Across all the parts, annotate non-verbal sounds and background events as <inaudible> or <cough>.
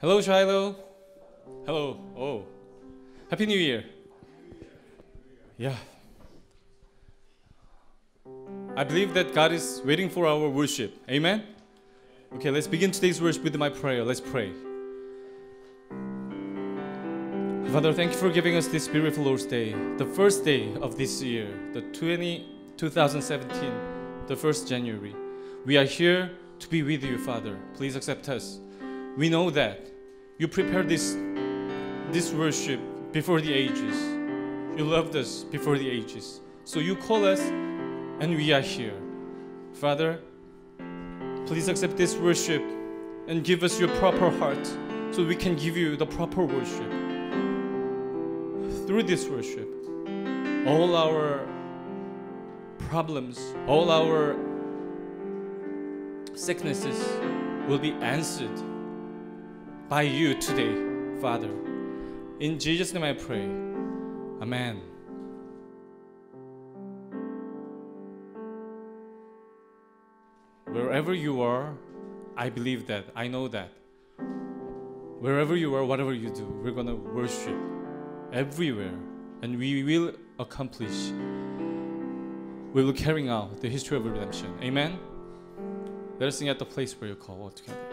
Hello, Shiloh. Hello. Oh, Happy New Year. Yeah. I believe that God is waiting for our worship. Amen. Okay, let's begin today's worship with my prayer. Let's pray. Father, thank you for giving us this beautiful Lord's Day, the first day of this year, the 20, 2017, the first January. We are here to be with you, Father. Please accept us. We know that you prepared this, this worship before the ages. You loved us before the ages. So you call us, and we are here. Father, please accept this worship and give us your proper heart so we can give you the proper worship through this worship, all our problems, all our sicknesses will be answered by you today, Father. In Jesus' name I pray. Amen. Wherever you are, I believe that. I know that. Wherever you are, whatever you do, we're going to worship everywhere and we will accomplish we will carry out the history of redemption amen let us sing at the place where you call all together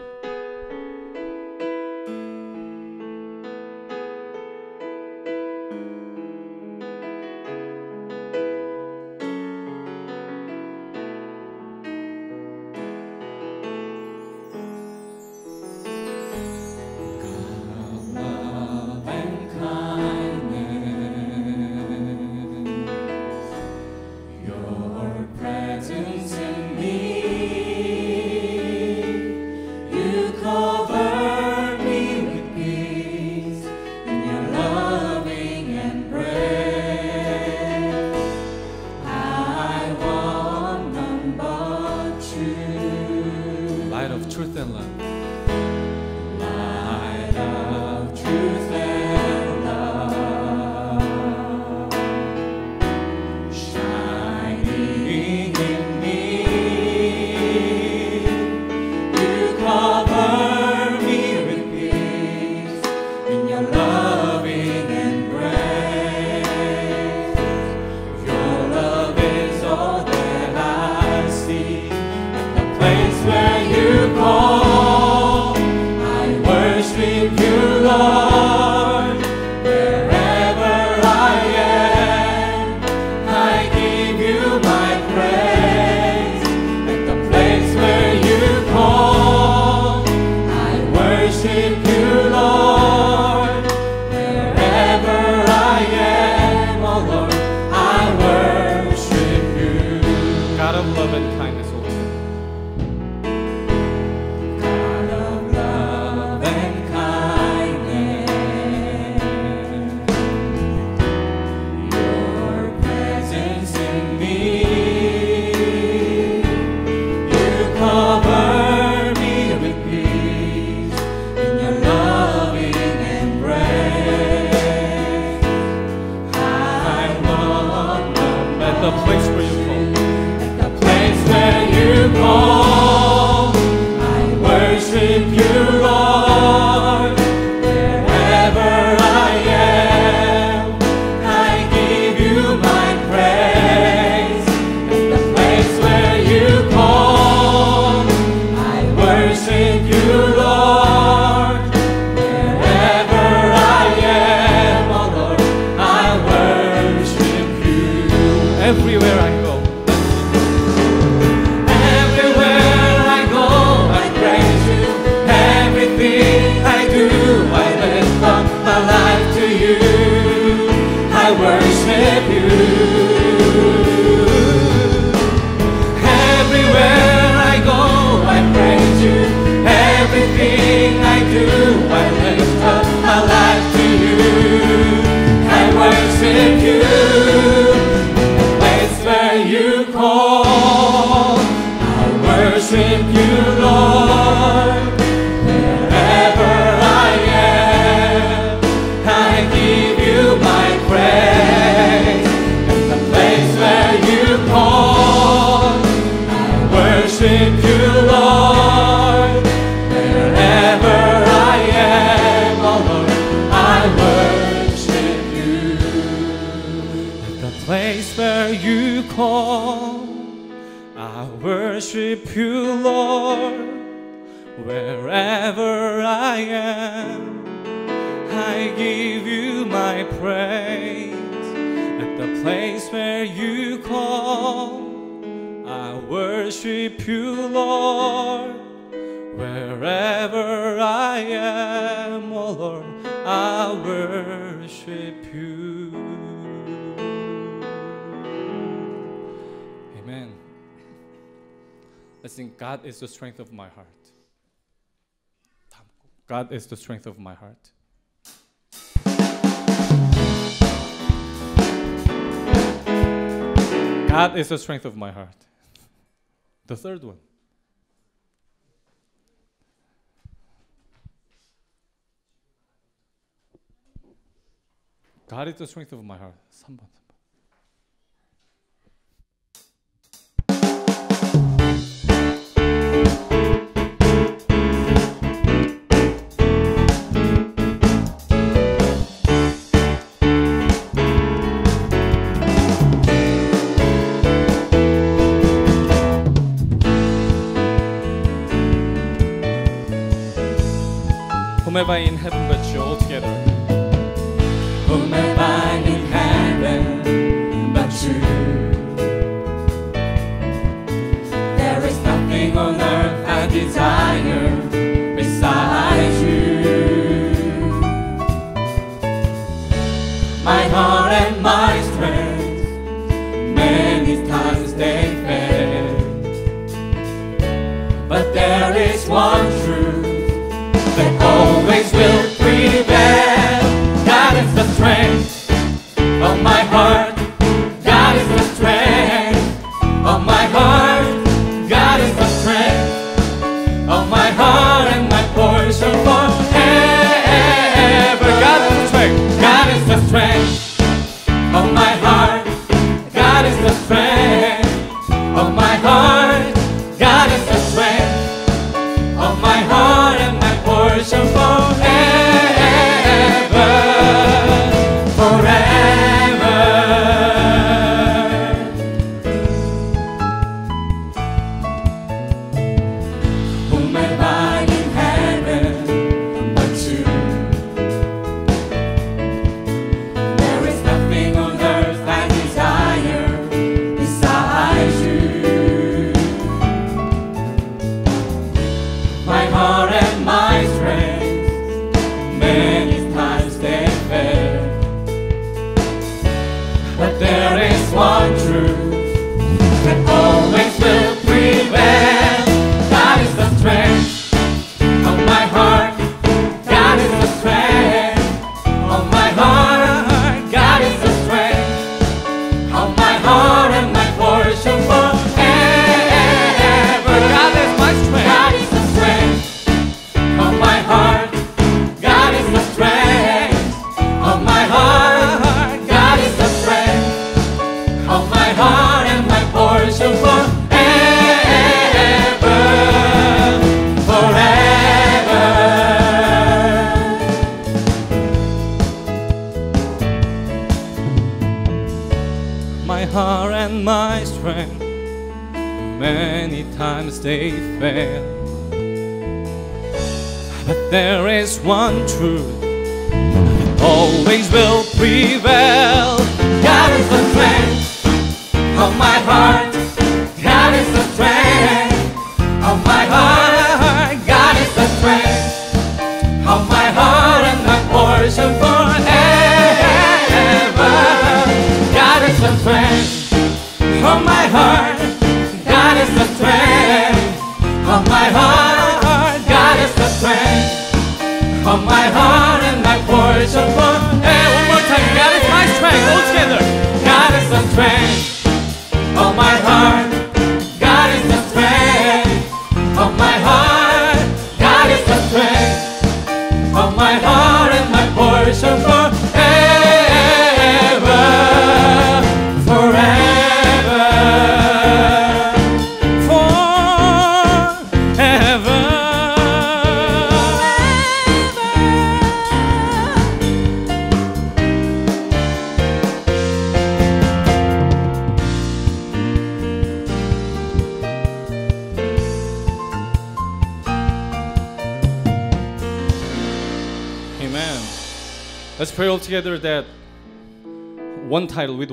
the strength of my heart. God is the strength of my heart. God is the strength of my heart. The third one. God is the strength of my heart.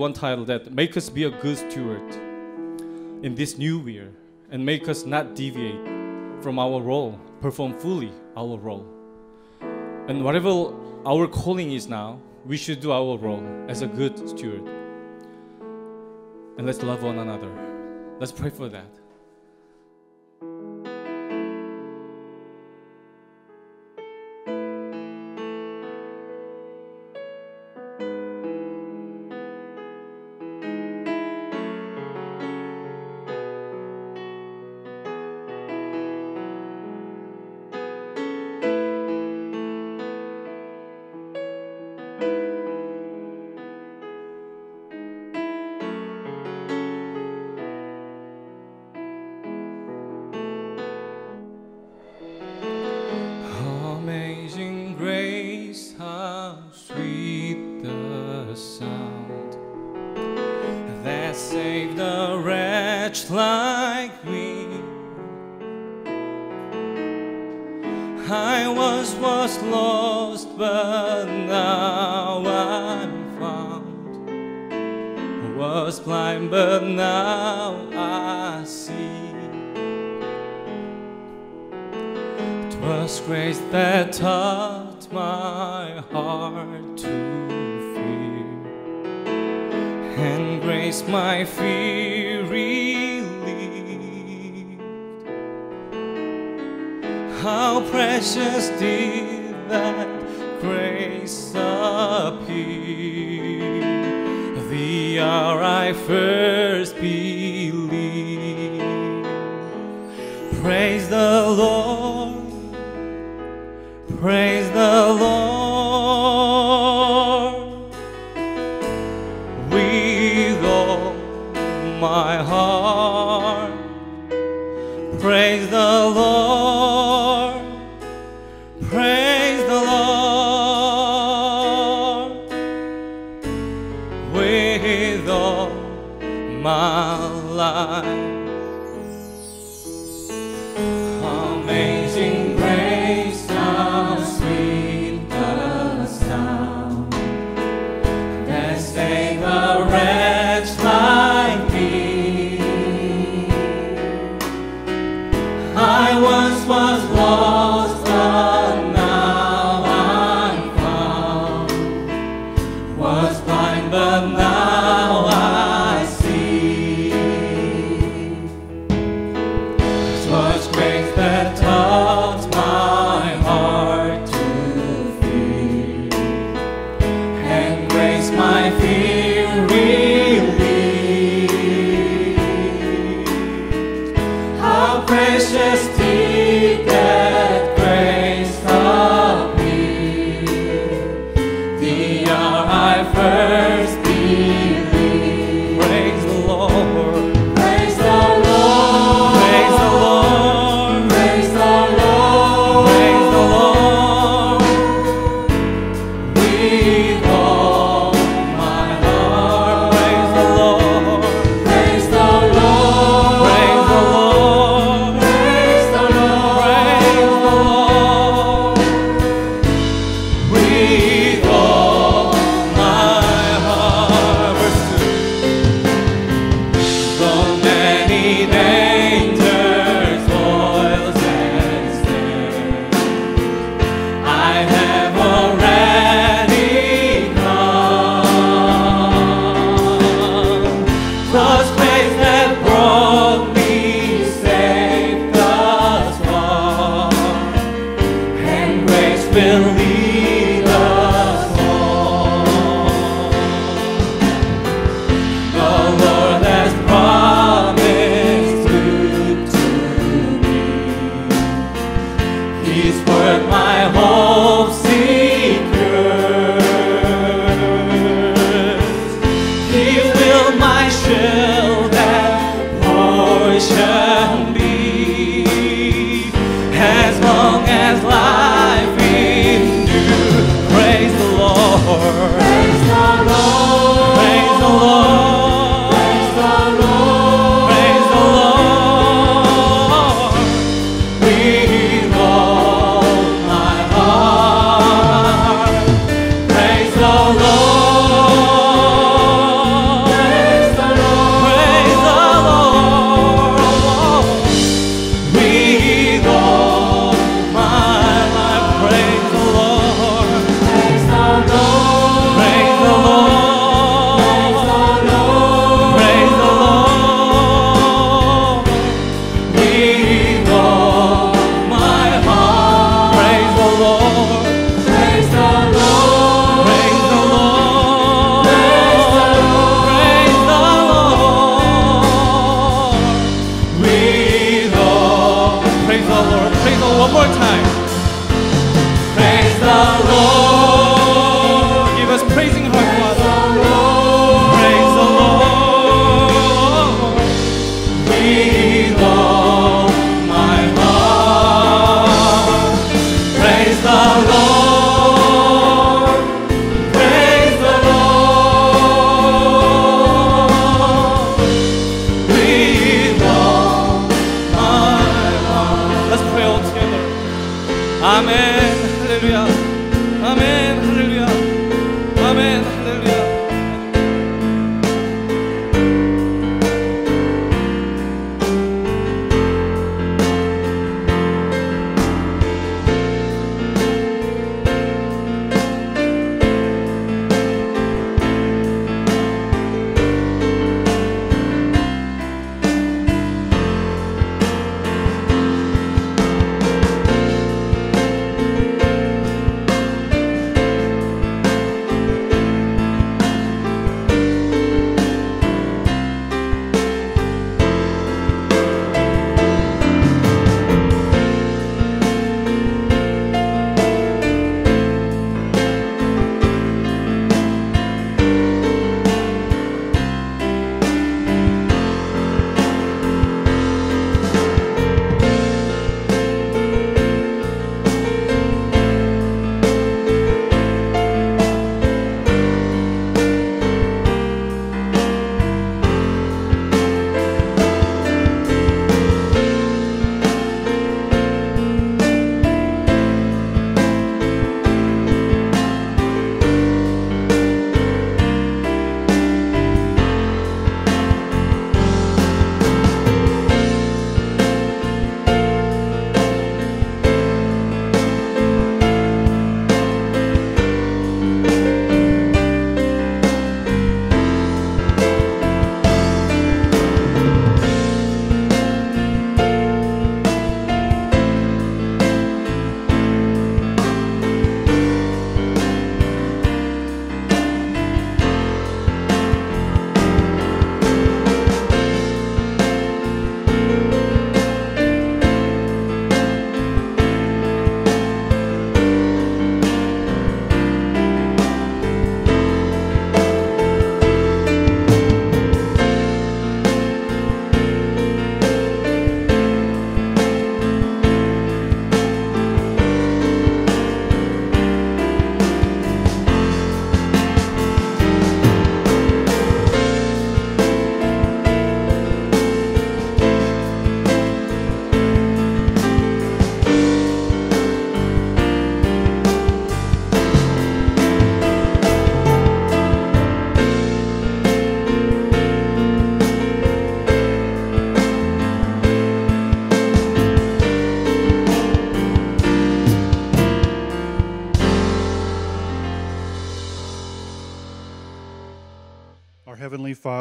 one title that make us be a good steward in this new year and make us not deviate from our role, perform fully our role. And whatever our calling is now, we should do our role as a good steward. And let's love one another. Let's pray for that. first. Praise the Lord. Praise the Lord.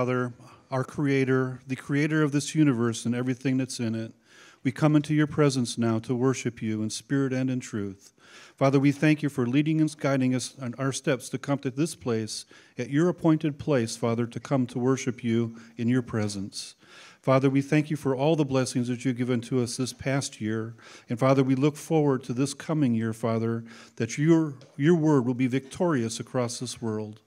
Father, our Creator, the Creator of this universe and everything that's in it, we come into your presence now to worship you in spirit and in truth. Father, we thank you for leading and guiding us on our steps to come to this place, at your appointed place, Father, to come to worship you in your presence. Father, we thank you for all the blessings that you've given to us this past year. And Father, we look forward to this coming year, Father, that your, your word will be victorious across this world.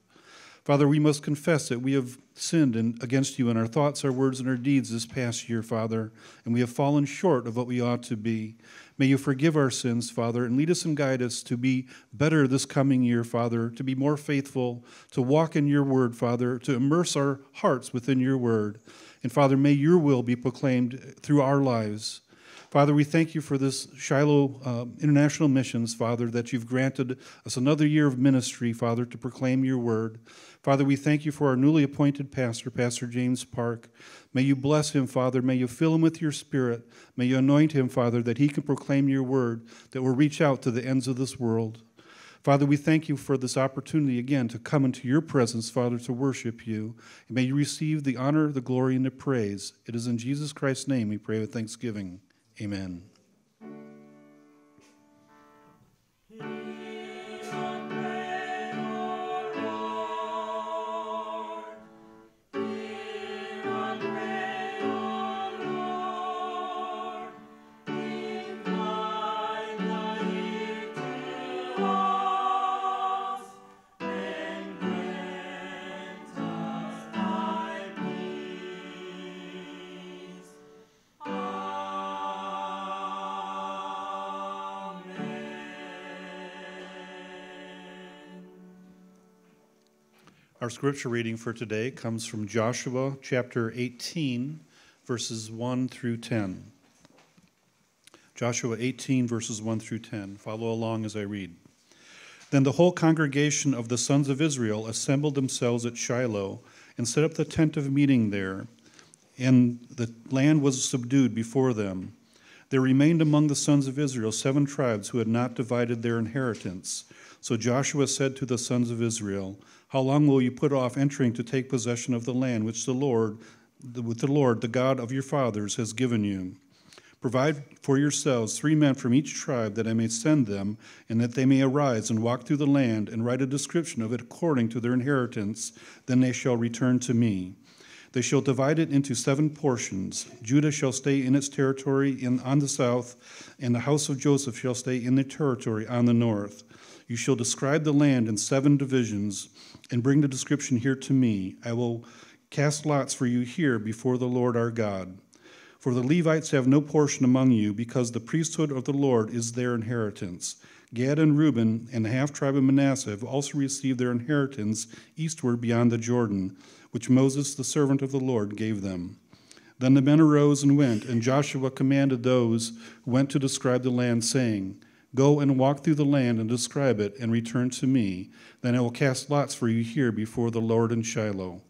Father, we must confess that we have sinned in, against you in our thoughts, our words, and our deeds this past year, Father, and we have fallen short of what we ought to be. May you forgive our sins, Father, and lead us and guide us to be better this coming year, Father, to be more faithful, to walk in your word, Father, to immerse our hearts within your word. And Father, may your will be proclaimed through our lives. Father, we thank you for this Shiloh uh, International Missions, Father, that you've granted us another year of ministry, Father, to proclaim your word. Father, we thank you for our newly appointed pastor, Pastor James Park. May you bless him, Father. May you fill him with your spirit. May you anoint him, Father, that he can proclaim your word that will reach out to the ends of this world. Father, we thank you for this opportunity again to come into your presence, Father, to worship you. And may you receive the honor, the glory, and the praise. It is in Jesus Christ's name we pray with thanksgiving. Amen. Our scripture reading for today comes from Joshua chapter 18, verses 1 through 10. Joshua 18, verses 1 through 10. Follow along as I read. Then the whole congregation of the sons of Israel assembled themselves at Shiloh and set up the tent of meeting there, and the land was subdued before them. There remained among the sons of Israel seven tribes who had not divided their inheritance. So Joshua said to the sons of Israel, How long will you put off entering to take possession of the land which the Lord, with the Lord, the God of your fathers, has given you? Provide for yourselves three men from each tribe, that I may send them, and that they may arise and walk through the land, and write a description of it according to their inheritance. Then they shall return to me. They shall divide it into seven portions. Judah shall stay in its territory in, on the south, and the house of Joseph shall stay in their territory on the north. You shall describe the land in seven divisions, and bring the description here to me. I will cast lots for you here before the Lord our God. For the Levites have no portion among you, because the priesthood of the Lord is their inheritance. Gad and Reuben and the half tribe of Manasseh have also received their inheritance eastward beyond the Jordan, which Moses, the servant of the Lord, gave them. Then the men arose and went, and Joshua commanded those who went to describe the land, saying, Go and walk through the land and describe it, and return to me. Then I will cast lots for you here before the Lord in Shiloh.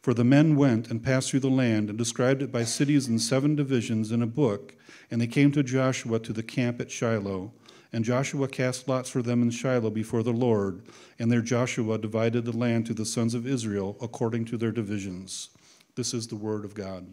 For the men went and passed through the land and described it by cities in seven divisions in a book, and they came to Joshua to the camp at Shiloh. And Joshua cast lots for them in Shiloh before the Lord, and there Joshua divided the land to the sons of Israel according to their divisions. This is the word of God.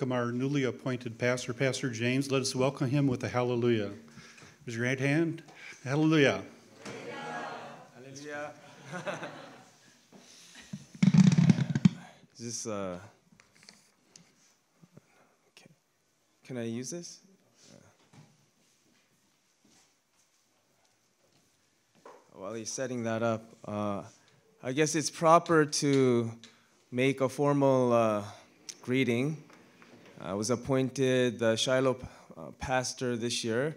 Welcome our newly appointed pastor, Pastor James. Let us welcome him with a hallelujah. Raise your right hand. Hallelujah. Is this uh can I use this? While he's setting that up, uh, I guess it's proper to make a formal uh, greeting. I was appointed the Shiloh uh, pastor this year.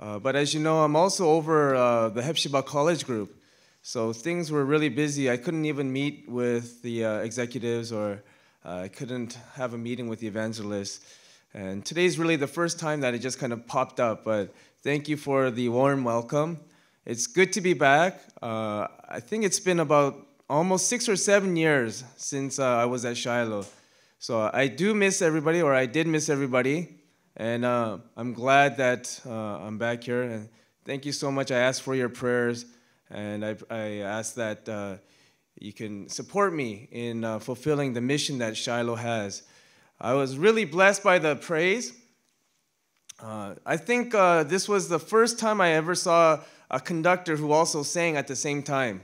Uh, but as you know, I'm also over uh, the Hepzibah College Group. So things were really busy. I couldn't even meet with the uh, executives or uh, I couldn't have a meeting with the evangelists. And today's really the first time that it just kind of popped up. But thank you for the warm welcome. It's good to be back. Uh, I think it's been about almost six or seven years since I was at Shiloh. So I do miss everybody, or I did miss everybody. And uh, I'm glad that uh, I'm back here. And thank you so much. I ask for your prayers. And I, I ask that uh, you can support me in uh, fulfilling the mission that Shiloh has. I was really blessed by the praise. Uh, I think uh, this was the first time I ever saw a conductor who also sang at the same time.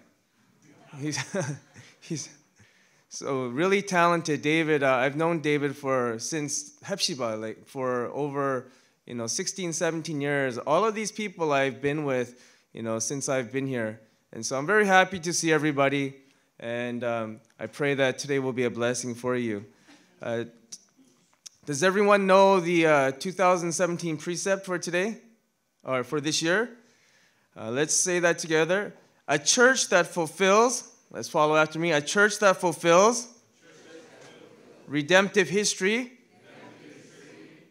He's, <laughs> he's so really talented. David, uh, I've known David for since Hepzibah, like for over you know 16, 17 years. All of these people I've been with, you know, since I've been here, and so I'm very happy to see everybody. And um, I pray that today will be a blessing for you. Uh, does everyone know the uh, 2017 precept for today or for this year? Uh, let's say that together. A church that fulfills, let's follow after me, a church that fulfills redemptive history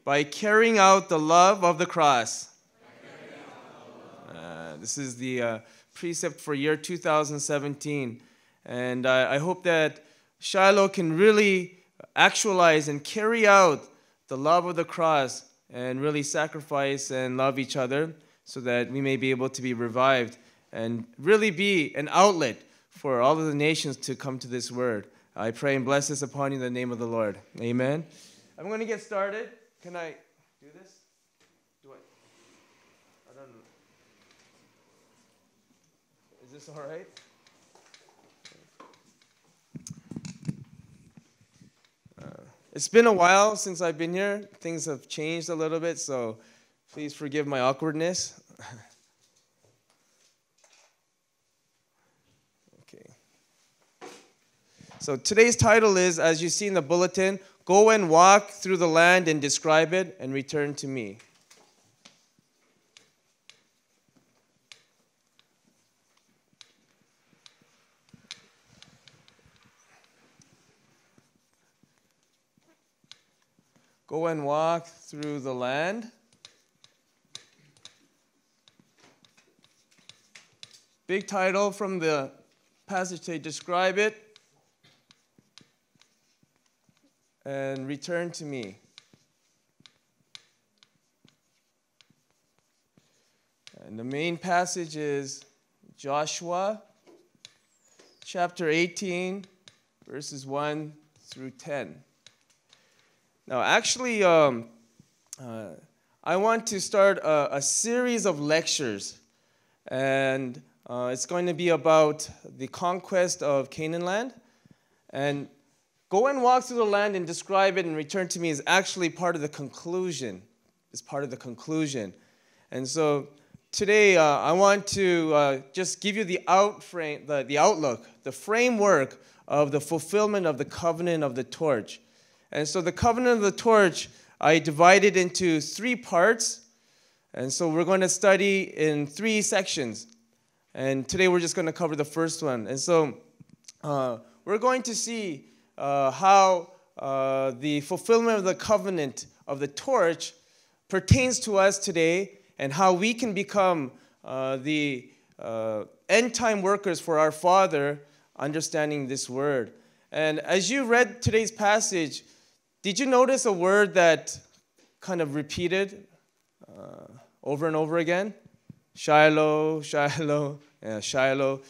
by carrying out the love of the cross. Uh, this is the uh, precept for year 2017. And I, I hope that Shiloh can really actualize and carry out the love of the cross and really sacrifice and love each other so that we may be able to be revived and really be an outlet for all of the nations to come to this word. I pray and bless this upon you in the name of the Lord. Amen. I'm going to get started. Can I do this? Do I? I don't know. Is this all right? Uh, it's been a while since I've been here. Things have changed a little bit, so please forgive my awkwardness. <laughs> okay. So today's title is, as you see in the bulletin, Go and walk through the land and describe it and return to me. Go and walk through the land. Big title from the passage to describe it and return to me. And the main passage is Joshua chapter 18, verses 1 through 10. Now, actually, um, uh, I want to start a, a, series of lectures, and uh, it's going to be about the conquest of Canaan land. And go and walk through the land and describe it and return to me is actually part of the conclusion. It's part of the conclusion. And so today, uh, I want to uh, just give you the, out frame, the, the outlook, the framework of the fulfillment of the covenant of the torch. And so the covenant of the torch, I divided into three parts. And so we're going to study in three sections. And today we're just going to cover the first one. And so uh, we're going to see uh, how uh, the fulfillment of the covenant of the torch pertains to us today and how we can become uh, the uh, end time workers for our Father, understanding this word. And as you read today's passage, did you notice a word that kind of repeated uh, over and over again? Shiloh, Shiloh, yeah, Shiloh.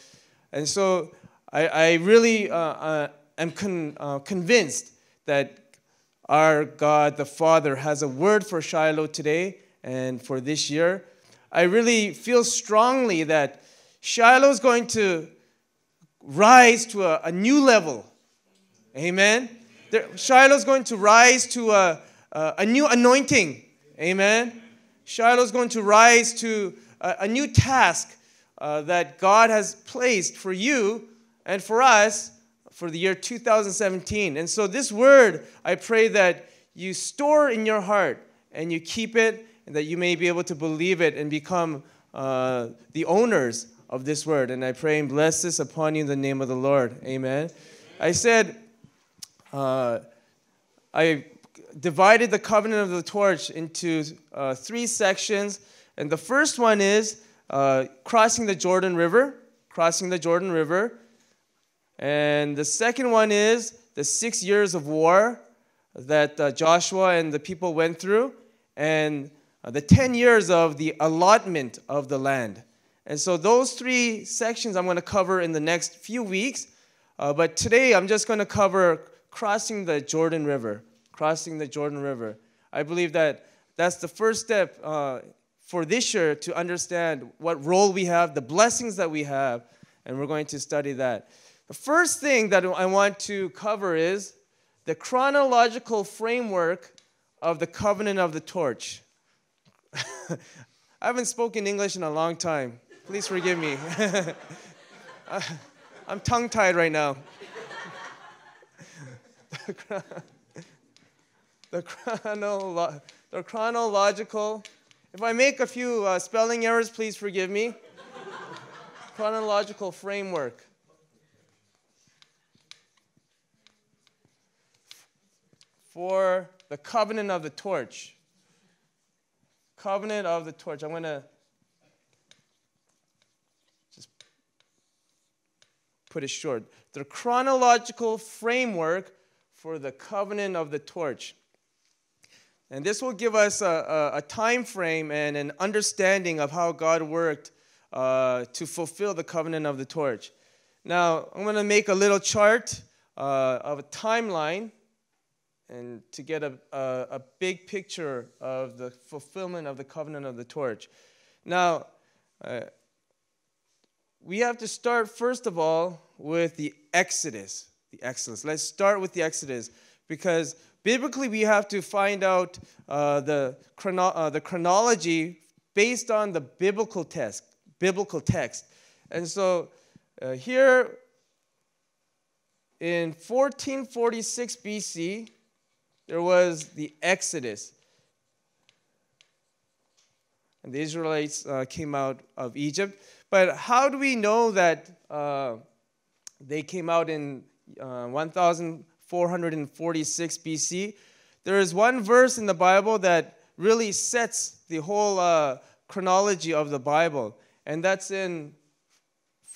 And so I, I really uh, uh, am con- uh, convinced that our God, the Father, has a word for Shiloh today and for this year. I really feel strongly that Shiloh is going to rise to a, a new level. Amen. Shiloh is going to rise to a, a new anointing. Amen. Shiloh is going to rise to a, a new task uh, that God has placed for you and for us for the year 2017. And so, this word, I pray that you store in your heart and you keep it, and that you may be able to believe it and become uh, the owners of this word. And I pray and bless this upon you in the name of the Lord. Amen. I said, uh, I divided the covenant of the torch into uh, three sections. And the first one is uh, crossing the Jordan River, crossing the Jordan River. And the second one is the six years of war that uh, Joshua and the people went through, and uh, the 10 years of the allotment of the land. And so, those three sections I'm going to cover in the next few weeks. Uh, but today, I'm just going to cover crossing the Jordan River. Crossing the Jordan River. I believe that that's the first step uh, for this year to understand what role we have, the blessings that we have, and we're going to study that. The first thing that I want to cover is the chronological framework of the covenant of the torch. <laughs> I haven't spoken English in a long time. Please forgive me. <laughs> I'm tongue tied right now. <laughs> the, chronolo- the chronological. If I make a few uh, spelling errors, please forgive me. chronological framework. For the covenant of the torch. Covenant of the torch. I'm going to just put it short. The chronological framework for the covenant of the torch. And this will give us a, a, a time frame and an understanding of how God worked uh, to fulfill the covenant of the torch. Now, I'm going to make a little chart uh, of a timeline and to get a, a, a, big picture of the fulfillment of the covenant of the torch. Now, uh, we have to start first of all with the Exodus. The Exodus. Let's start with the Exodus because biblically we have to find out uh, the, chrono- uh, the chronology based on the biblical text. Biblical text. And so uh, here in 1446 BC, there was the Exodus. And the Israelites uh, came out of Egypt. But how do we know that uh, they came out in uh, 1446 BC? There is one verse in the Bible that really sets the whole uh, chronology of the Bible, and that's in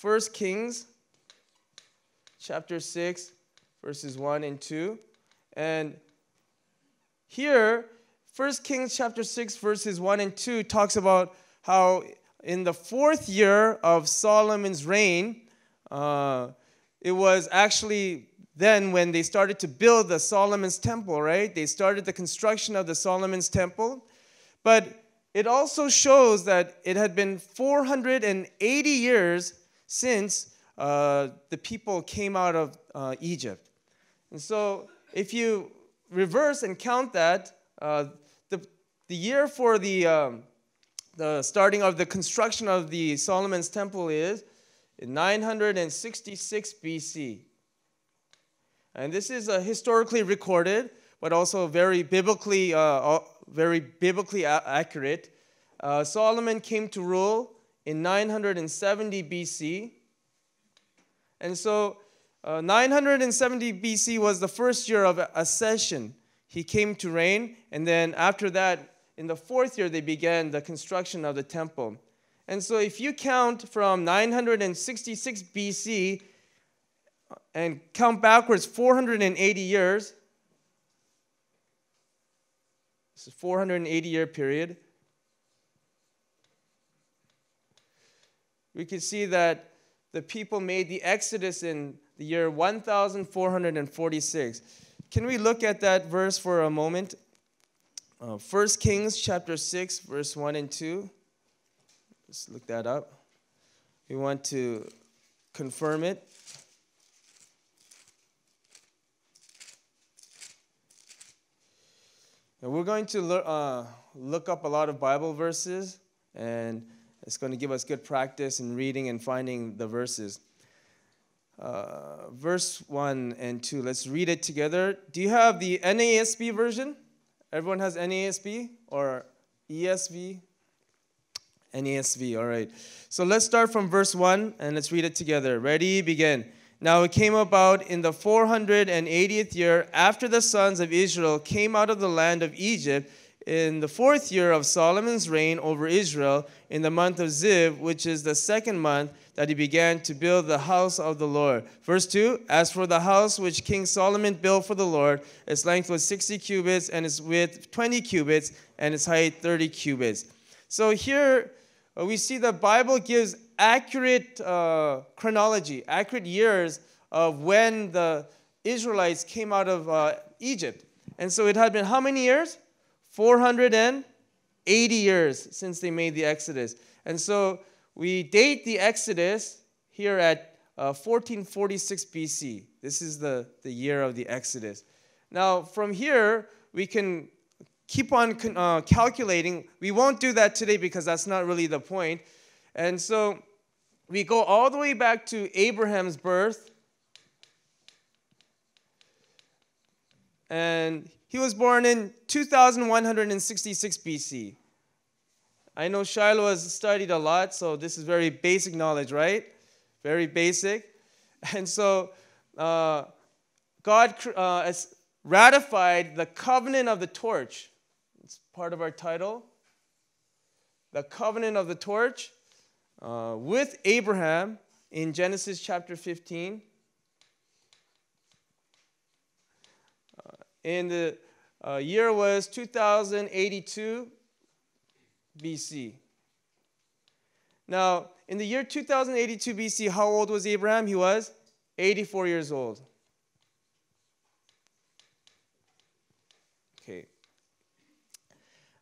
1 Kings chapter 6, verses 1 and 2. And here, 1 Kings chapter 6, verses 1 and 2 talks about how in the fourth year of Solomon's reign, uh, it was actually then when they started to build the Solomon's temple, right? They started the construction of the Solomon's temple. But it also shows that it had been 480 years since uh, the people came out of uh, Egypt. And so if you reverse and count that, uh, the, the year for the, um, the starting of the construction of the Solomon's temple is 966 BC. And this is uh, historically recorded, but also very biblically, uh, very biblically accurate. Uh, Solomon came to rule in 970 BC. And so uh, 970 BC was the first year of accession. He came to reign, and then after that, in the fourth year, they began the construction of the temple. And so, if you count from 966 BC and count backwards 480 years, this is 480 year period. We can see that the people made the Exodus in the year 1446. Can we look at that verse for a moment? Uh, 1 Kings chapter 6, verse 1 and 2. Let's look that up. We want to confirm it. And we're going to lear- uh, look up a lot of Bible verses, and it's going to give us good practice in reading and finding the verses. Uh, verse 1 and 2, let's read it together. Do you have the NASB version? Everyone has NASB or ESV? NASV, all right. So let's start from verse 1 and let's read it together. Ready? Begin. Now it came about in the 480th year after the sons of Israel came out of the land of Egypt in the fourth year of Solomon's reign over Israel in the month of Ziv, which is the second month that he began to build the house of the Lord. Verse 2 As for the house which King Solomon built for the Lord, its length was 60 cubits, and its width 20 cubits, and its height 30 cubits. So here uh, we see the Bible gives accurate uh, chronology, accurate years of when the Israelites came out of uh, Egypt. And so it had been how many years? 480 years since they made the Exodus. And so we date the Exodus here at uh, 1446 BC. This is the, the year of the Exodus. Now, from here, we can keep on uh, calculating. We won't do that today because that's not really the point. And so we go all the way back to Abraham's birth. And he was born in 2166 BC. I know Shiloh has studied a lot, so this is very basic knowledge, right? Very basic. <laughs> And so uh, God uh, ratified the covenant of the torch. It's part of our title. The covenant of the torch uh, with Abraham in Genesis chapter 15. And the uh, year was 2082 BC. Now, in the year 2082 BC, how old was Abraham? He was 84 years old. Okay.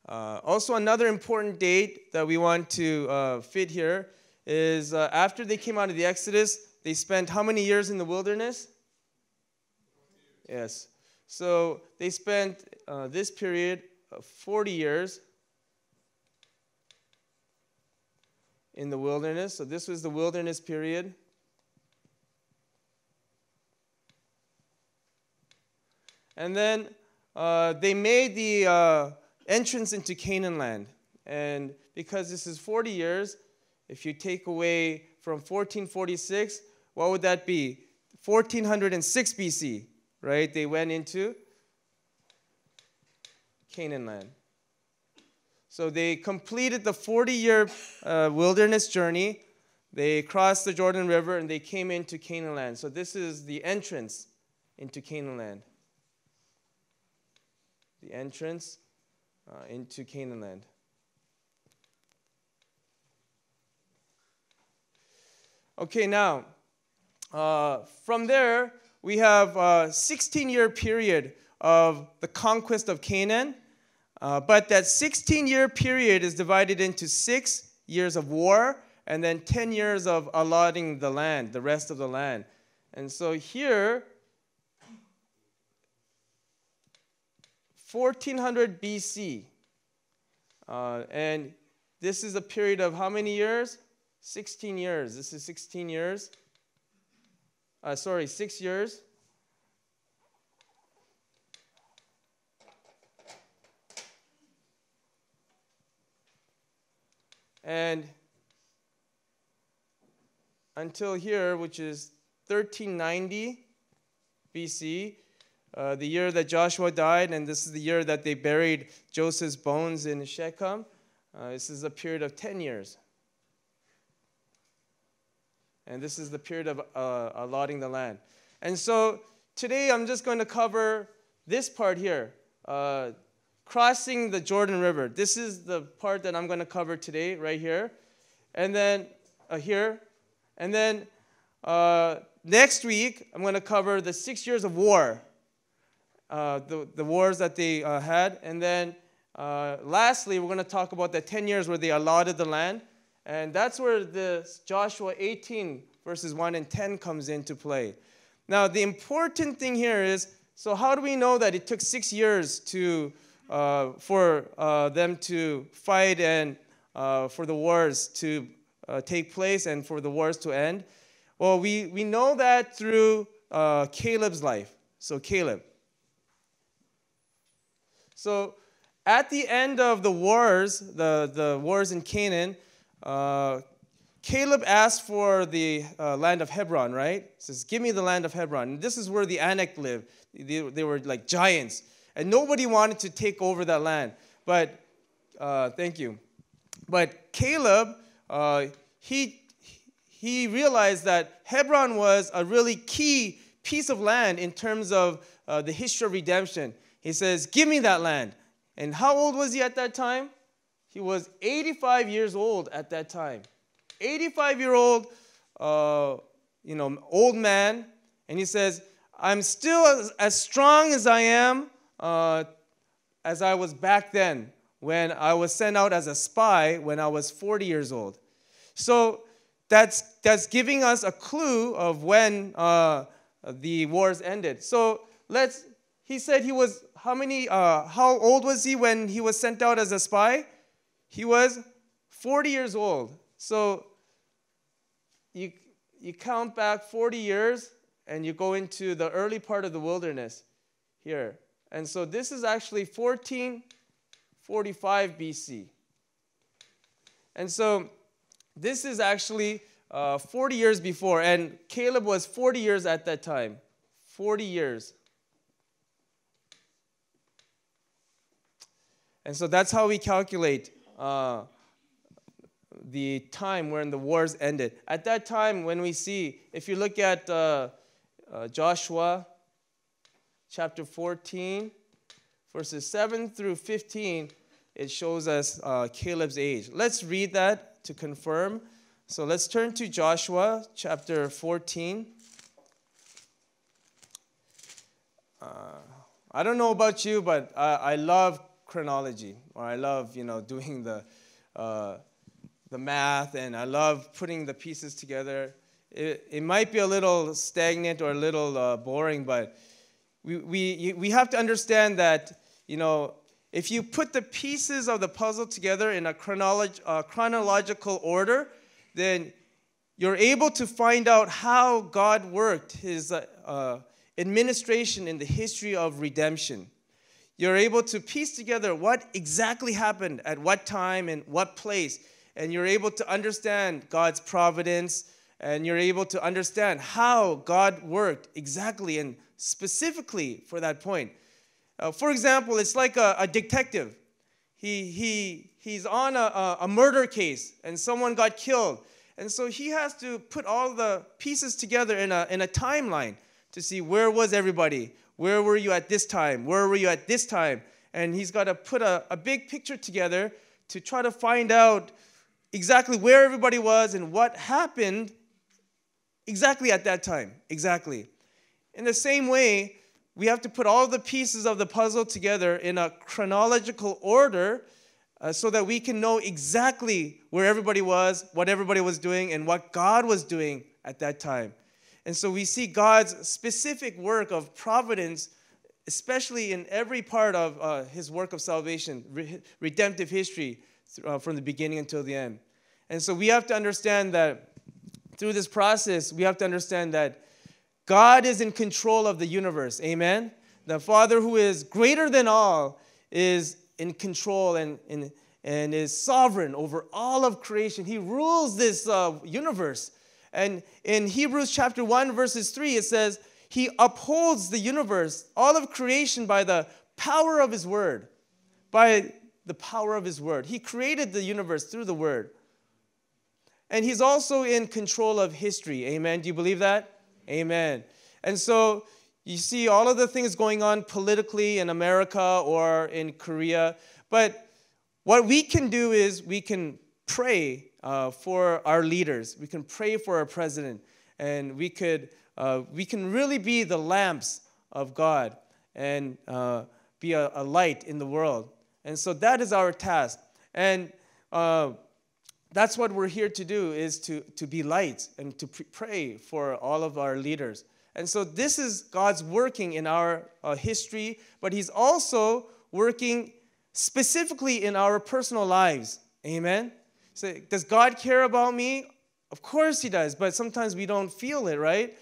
Uh, also, another important date that we want to uh, fit here is uh, after they came out of the Exodus, they spent how many years in the wilderness? Yes. So they spent uh, this period of 40 years in the wilderness. So this was the wilderness period. And then uh, they made the uh, entrance into Canaan land. And because this is 40 years, if you take away from 1446, what would that be? 1406 BC, right? They went into Canaan land. So they completed the 40 year uh, wilderness journey. They crossed the Jordan River and they came into Canaan land. So this is the entrance into Canaan land. The entrance uh, into Canaan land. Okay, now, uh, from there, we have a 16 year period of the conquest of Canaan. Uh, but that 16 year period is divided into six years of war and then 10 years of allotting the land, the rest of the land. And so here, 1400 BC, uh, and this is a period of how many years? 16 years. This is 16 years. Uh, sorry, six years. And until here, which is 1390 BC, uh, the year that Joshua died, and this is the year that they buried Joseph's bones in Shechem. Uh, this is a period of 10 years. And this is the period of uh, allotting the land. And so today I'm just going to cover this part here uh, crossing the Jordan River. This is the part that I'm going to cover today, right here. And then uh, here. And then uh, next week, I'm going to cover the six years of war, uh, the, the wars that they uh, had. And then lastly, we're going to talk about the 10 years where they allotted the land. And that's where the Joshua 18, verses 1 and 10 comes into play. Now, the important thing here is so, how do we know that it took six years to uh, for uh, them to fight and uh, for the wars to uh, take place and for the wars to end? Well, we, we know that through uh, Caleb's life. So, Caleb. So, at the end of the wars, the, the wars in Canaan, uh, Caleb asked for the uh, land of Hebron, right? He says, Give me the land of Hebron. And this is where the Anak lived. They, they were like giants. And nobody wanted to take over that land. But, uh, thank you. But Caleb, uh, he, he realized that Hebron was a really key piece of land in terms of uh, the history of redemption. He says, Give me that land. And how old was he at that time? He was 85 years old at that time. 85 year old, uh, you know, old man. And he says, I'm still as, as strong as I am uh, as I was back then when I was sent out as a spy when I was 40 years old. So that's, that's giving us a clue of when uh, the wars ended. So let's, he said he was, how many, uh, how old was he when he was sent out as a spy? He was 40 years old. So you, you count back 40 years and you go into the early part of the wilderness here. And so this is actually 1445 BC. And so this is actually uh, 40 years before, and Caleb was 40 years at that time. 40 years. And so that's how we calculate uh, the time when the wars ended. At that time, when we see, if you look at uh, uh, Joshua chapter 14, verses 7 through 15, it shows us uh, Caleb's age. Let's read that to confirm. So let's turn to Joshua chapter 14. Uh, I don't know about you, but I, I, love chronology, or I love, you know, <laughs> doing the, uh, the math, and I love putting the pieces together. It, it might be a little stagnant or a little uh, boring, but we, we, we have to understand that, you know, if you put the pieces of the puzzle together in a chronolog- uh, chronological order, then you're able to find out how God worked his uh, uh, administration in the history of redemption. You're able to piece together what exactly happened at what time and what place, and you're able to understand God's providence, and you're able to understand how God worked exactly and specifically for that point. Uh, for example, it's like a, a detective. He, he, he's on a, a murder case and someone got killed. And so he has to put all the pieces together in a, in a timeline to see where was everybody? Where were you at this time? Where were you at this time? And he's got to put a, a big picture together to try to find out exactly where everybody was and what happened exactly at that time. Exactly. In the same way, we have to put all the pieces of the puzzle together in a chronological order uh, so that we can know exactly where everybody was, what everybody was doing, and what God was doing at that time. And so we see God's specific work of providence, especially in every part of uh, his work of salvation, re- redemptive history uh, from the beginning until the end. And so we have to understand that through this process, we have to understand that God is in control of the universe. Amen. The Father who is greater than all is in control and, and, and is sovereign over all of creation. He rules this uh, universe. And in Hebrews chapter 1, verses 3, it says, He upholds the universe, all of creation, by the power of His word. By the power of His word. He created the universe through the word. And He's also in control of history. Amen. Do you believe that? Amen. And so you see all of the things going on politically in America or in Korea. But what we can do is we can pray uh, for our leaders. We can pray for our president. And we, could, uh, we can really be the lamps of God and uh, be a, a, light in the world. And so that is our task. And uh, that's what we're here to do is to, to be lights and to pray for all of our leaders and so this is god's working in our uh, history but he's also working specifically in our personal lives. Amen. So, does God care about me? Of course He does, but sometimes we don't feel it, right?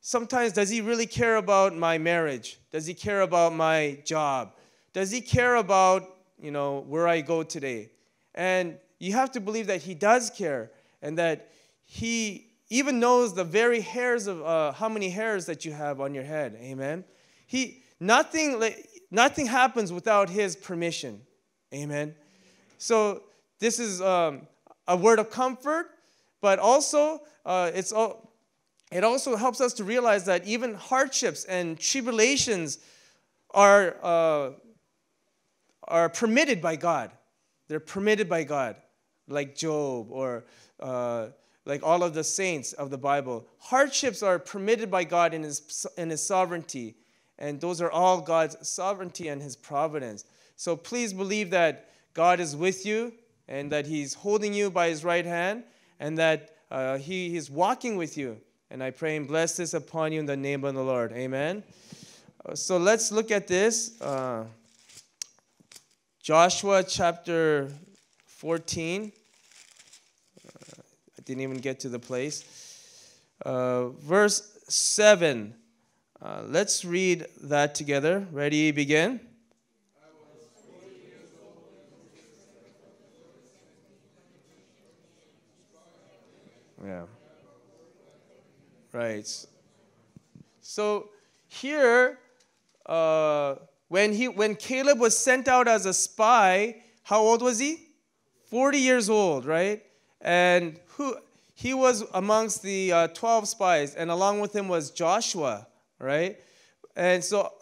Sometimes, does He really care about my marriage? Does He care about my job? Does He care about, you know, where I go today? And you have to believe that He does care and that He even knows the very hairs of uh, how many hairs that you have on your head. Amen. He nothing nothing happens without His permission. Amen. So this is um, a word of comfort, but also uh, it's all, it also helps us to realize that even hardships and tribulations are uh, are permitted by God. They're permitted by God, like Job or uh, like all of the saints of the Bible. Hardships are permitted by God in His in His sovereignty, and those are all God's sovereignty and His providence. So please believe that God is with you and that He's holding you by His right hand and that uh, He is walking with you. And I pray and bless this upon you in the name of the Lord. Amen. Uh, so let's look at this. Uh, Joshua chapter 14. Uh, I didn't even get to the place. Uh, verse 7. Uh, let's read that together. Ready, begin. Yeah. Right. So here, uh, when he when Caleb was sent out as a spy, how old was he? 40 years old, right? And who he was amongst the uh, 12 spies, and along with him was Joshua, right? And so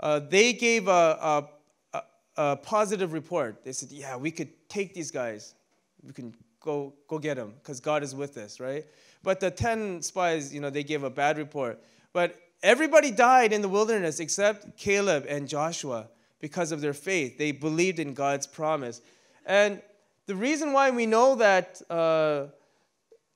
uh, they gave a, a, a positive report. They said, "Yeah, we could take these guys. We can go, go get them because God is with us, right? But the 10 spies, you know, they gave a bad report. But everybody died in the wilderness except Caleb and Joshua because of their faith. They believed in God's promise. And the reason why we know that uh,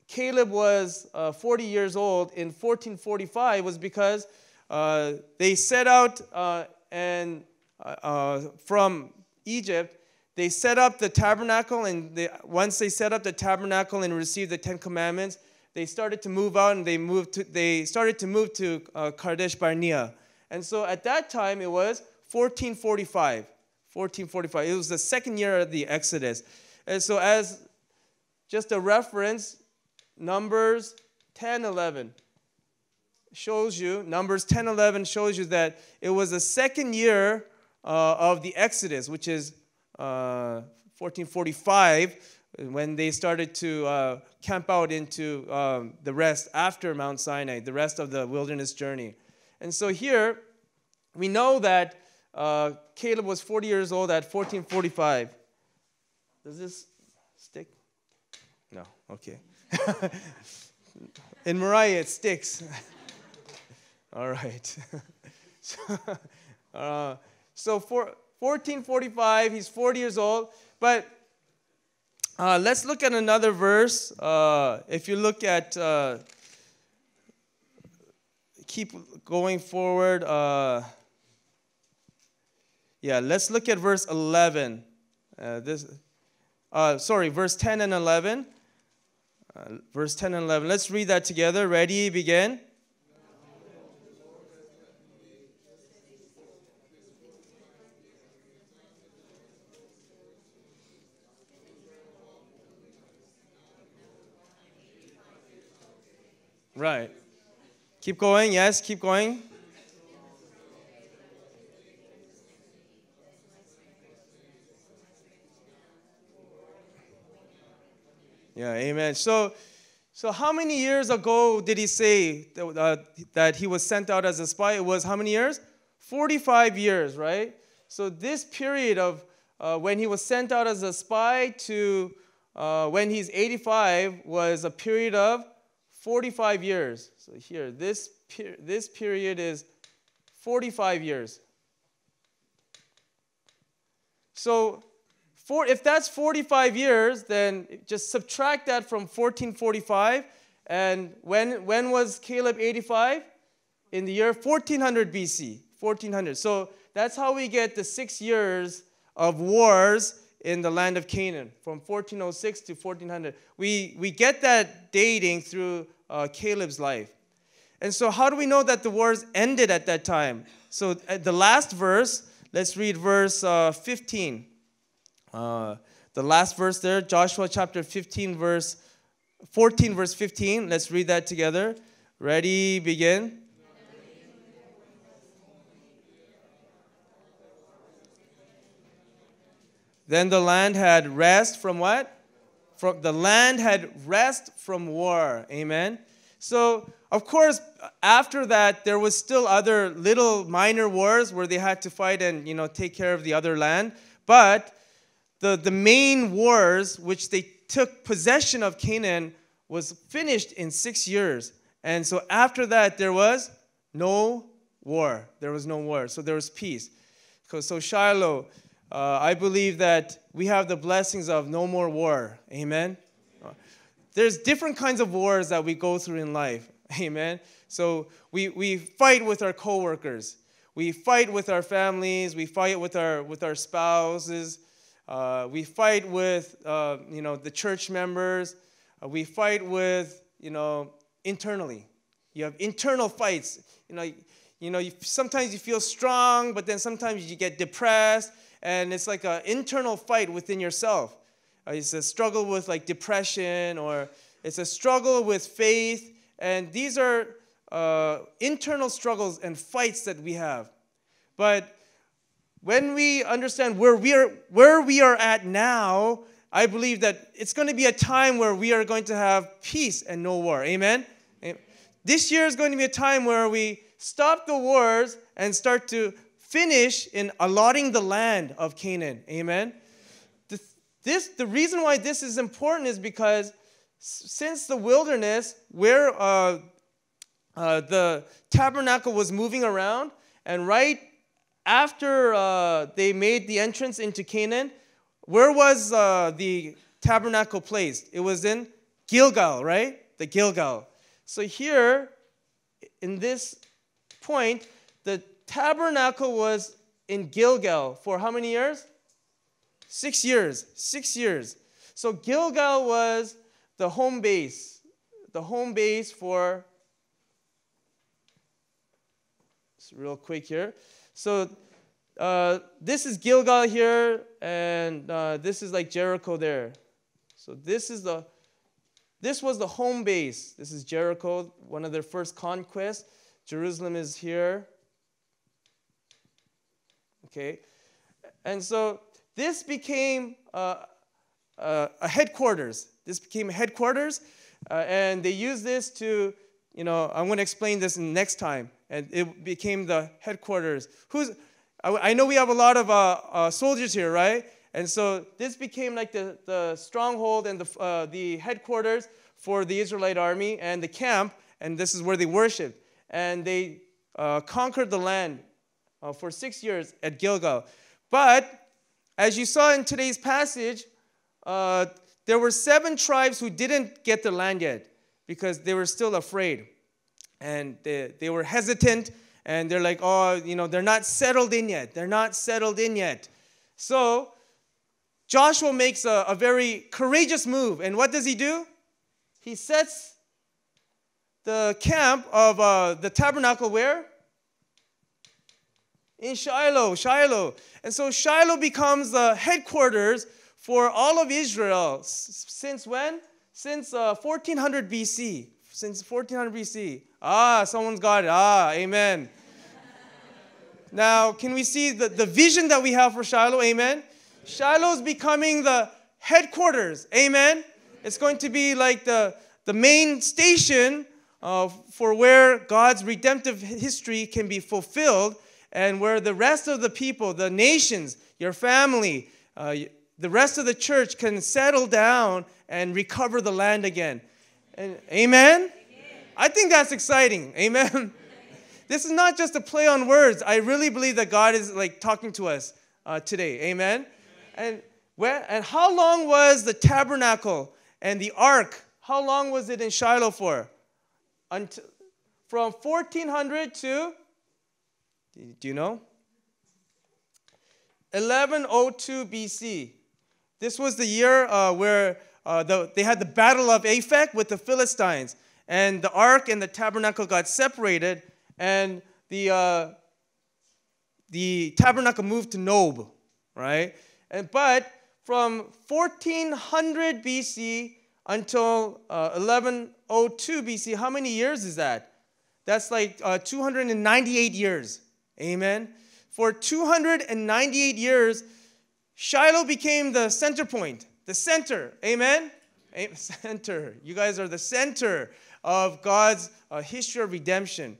Caleb was uh, 40 years old in 1445 was because uh, they set out uh, and uh, uh, from Egypt they set up the tabernacle, and they, once they set up the tabernacle and received the Ten Commandments, they started to move out and they moved to, they started to move to uh, Kadesh Barnea. And so at that time it was 1445. 1445. It was the second year of the Exodus. And so as just a reference, Numbers 10, 11 shows you, Numbers 10, 11 shows you that it was the second year uh, of the Exodus, which is 1445 uh, when they started to uh, camp out into um, the rest after Mount Sinai, the rest of the wilderness journey. And so here, we know that uh, Caleb was 40 years old at 1445. Does this stick? No, okay. <laughs> In Mariah, it sticks. <laughs> All right. <laughs> so, uh, so for 1445, he's 40 years old. But uh, let's look at another verse. Uh, if you look at, uh, keep going forward. Uh, yeah, let's look at verse 11. Uh, this, uh, sorry, verse 10 and 11. verse 10 and 11. Let's read that together. Ready, begin. Right. Keep going. Yes, keep going. Yeah, amen. So, so how many years ago did he say that, uh, that he was sent out as a spy? It was how many years? 45 years, right? So this period of uh, when he was sent out as a spy to uh, when he's 85 was a period of 45 years. So here, this, per- this period is 45 years. So for, if that's 45 years, then just subtract that from 1445. And when, when was Caleb 85? In the year 1400 BC. 1400. So that's how we get the six years of wars in the land of Canaan from 1406 to 1400. We, we get that dating through uh, Caleb's life. And so, how do we know that the wars ended at that time? So, at the last verse, let's read verse uh, 15. Uh, the last verse there, Joshua chapter 15, verse 14, verse 15. Let's read that together. Ready, begin. Then the land had rest from what? From the land had rest from war. Amen. So, of course, after that, there was still other little minor wars where they had to fight and you know take care of the other land. But the, the main wars, which they took possession of Canaan, was finished in six years. And so after that, there was no war. There was no war. So there was peace. So Shiloh, uh, I believe that we have the blessings of no more war. Amen. There's different kinds of wars that we go through in life. <laughs> Amen. So we, we fight with our coworkers. We fight with our families. We fight with our, with our spouses. Uh, we fight with, uh, you know, the church members. Uh, we fight with, you know, internally. You have internal fights. You know, you know, you, sometimes you feel strong, but then sometimes you get depressed and it's like an internal fight within yourself. Uh, it's a struggle with like depression, or it's a struggle with faith, and these are uh, internal struggles and fights that we have. But when we understand where we are, where we are at now, I believe that it's going to be a time where we are going to have peace and no war. Amen. This year is going to be a time where we stop the wars and start to finish in allotting the land of Canaan. Amen. This, the reason why this is important is because since the wilderness, where uh, uh, the tabernacle was moving around, and right after uh, they made the entrance into Canaan, where was uh, the tabernacle placed? It was in Gilgal, right? The Gilgal. So here, in this point, the tabernacle was in Gilgal for how many years? Six years. Six years. So Gilgal was the home base, the home base for. real quick here. So uh, this is Gilgal here, and uh, this is like Jericho there. So this is the this was the home base. This is Jericho, one of their first conquests. Jerusalem is here. Okay? And so this became uh, uh, a headquarters. This became a headquarters, uh, and they used this to, you know, I'm going to explain this next time. And it became the headquarters. Who's, I, I know we have a lot of uh, uh, soldiers here, right? And so this became like the, the stronghold and the, the headquarters for the Israelite army and the camp, and this is where they worshiped. And they conquered the land uh, for six years at Gilgal. But as you saw in today's passage, uh, there were seven tribes who didn't get the land yet because they were still afraid. And they, they were hesitant and they're like, oh, you know, they're not settled in yet. They're not settled in yet. So Joshua makes a, a very courageous move. And what does he do? He sets the camp of uh, the tabernacle where? In Shiloh, Shiloh. And so Shiloh becomes the headquarters for all of Israel. Since when? Since uh, 1400 BC. Since 1400 BC. Ah, someone's got it. Ah, amen. <laughs> now, can we see the, the vision that we have for Shiloh? Amen. Shiloh is becoming the headquarters. Amen. It's going to be like the, the main station uh, for where God's redemptive history can be fulfilled and where the rest of the people, the nations, your family, uh, the rest of the church can settle down and recover the land again. And, amen? amen? I think that's exciting. Amen? <laughs> this is not just a play on words. I really believe that God is like talking to us uh, today. Amen? amen? And, where, and how long was the tabernacle and the ark? How long was it in Shiloh for? Until, from 1400 to do you know? 1102 BC. This was the year uh, where uh, the, they had the Battle of Aphek with the Philistines, and the ark and the tabernacle got separated, and the, uh, the tabernacle moved to Nob, right? And, but from 1400 BC until uh, 1102 BC, how many years is that? That's like uh, 298 years. Amen. For 298 years, Shiloh became the center point, the center. Amen. <laughs> Center. You guys are the center of God's uh, history of redemption.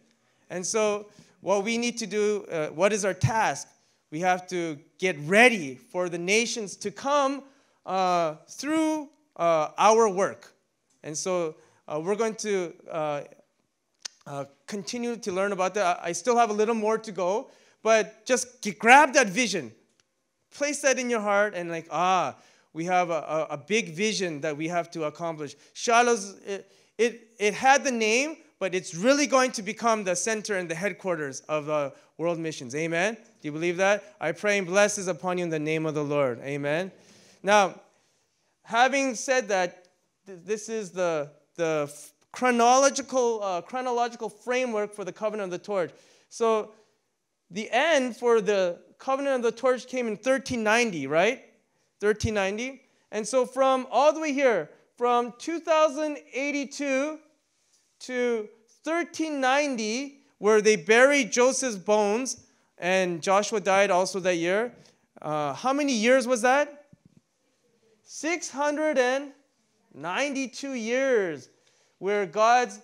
And so, what we need to do, uh, what is our task? We have to get ready for the nations to come uh, through uh, our work. And so, uh, we're going to uh, continue to learn about that. I still have a little more to go, but just grab that vision, place that in your heart, and like, ah, we have a, a, a big vision that we have to accomplish. Shiloh's, it, it, it had the name, but it's really going to become the center and the headquarters of uh, world missions. Amen? Do you believe that? I pray and blesses upon you in the name of the Lord. Amen? Now, having said that, th- this is the, the chronological, uh, chronological framework for the covenant of the torch. So, the end for the covenant of the torch came in 1390, right? 1390. And so, from all the way here, from 2082 to 1390, where they buried Joseph's bones, and Joshua died also that year. Uh, how many years was that? 692 years, where God's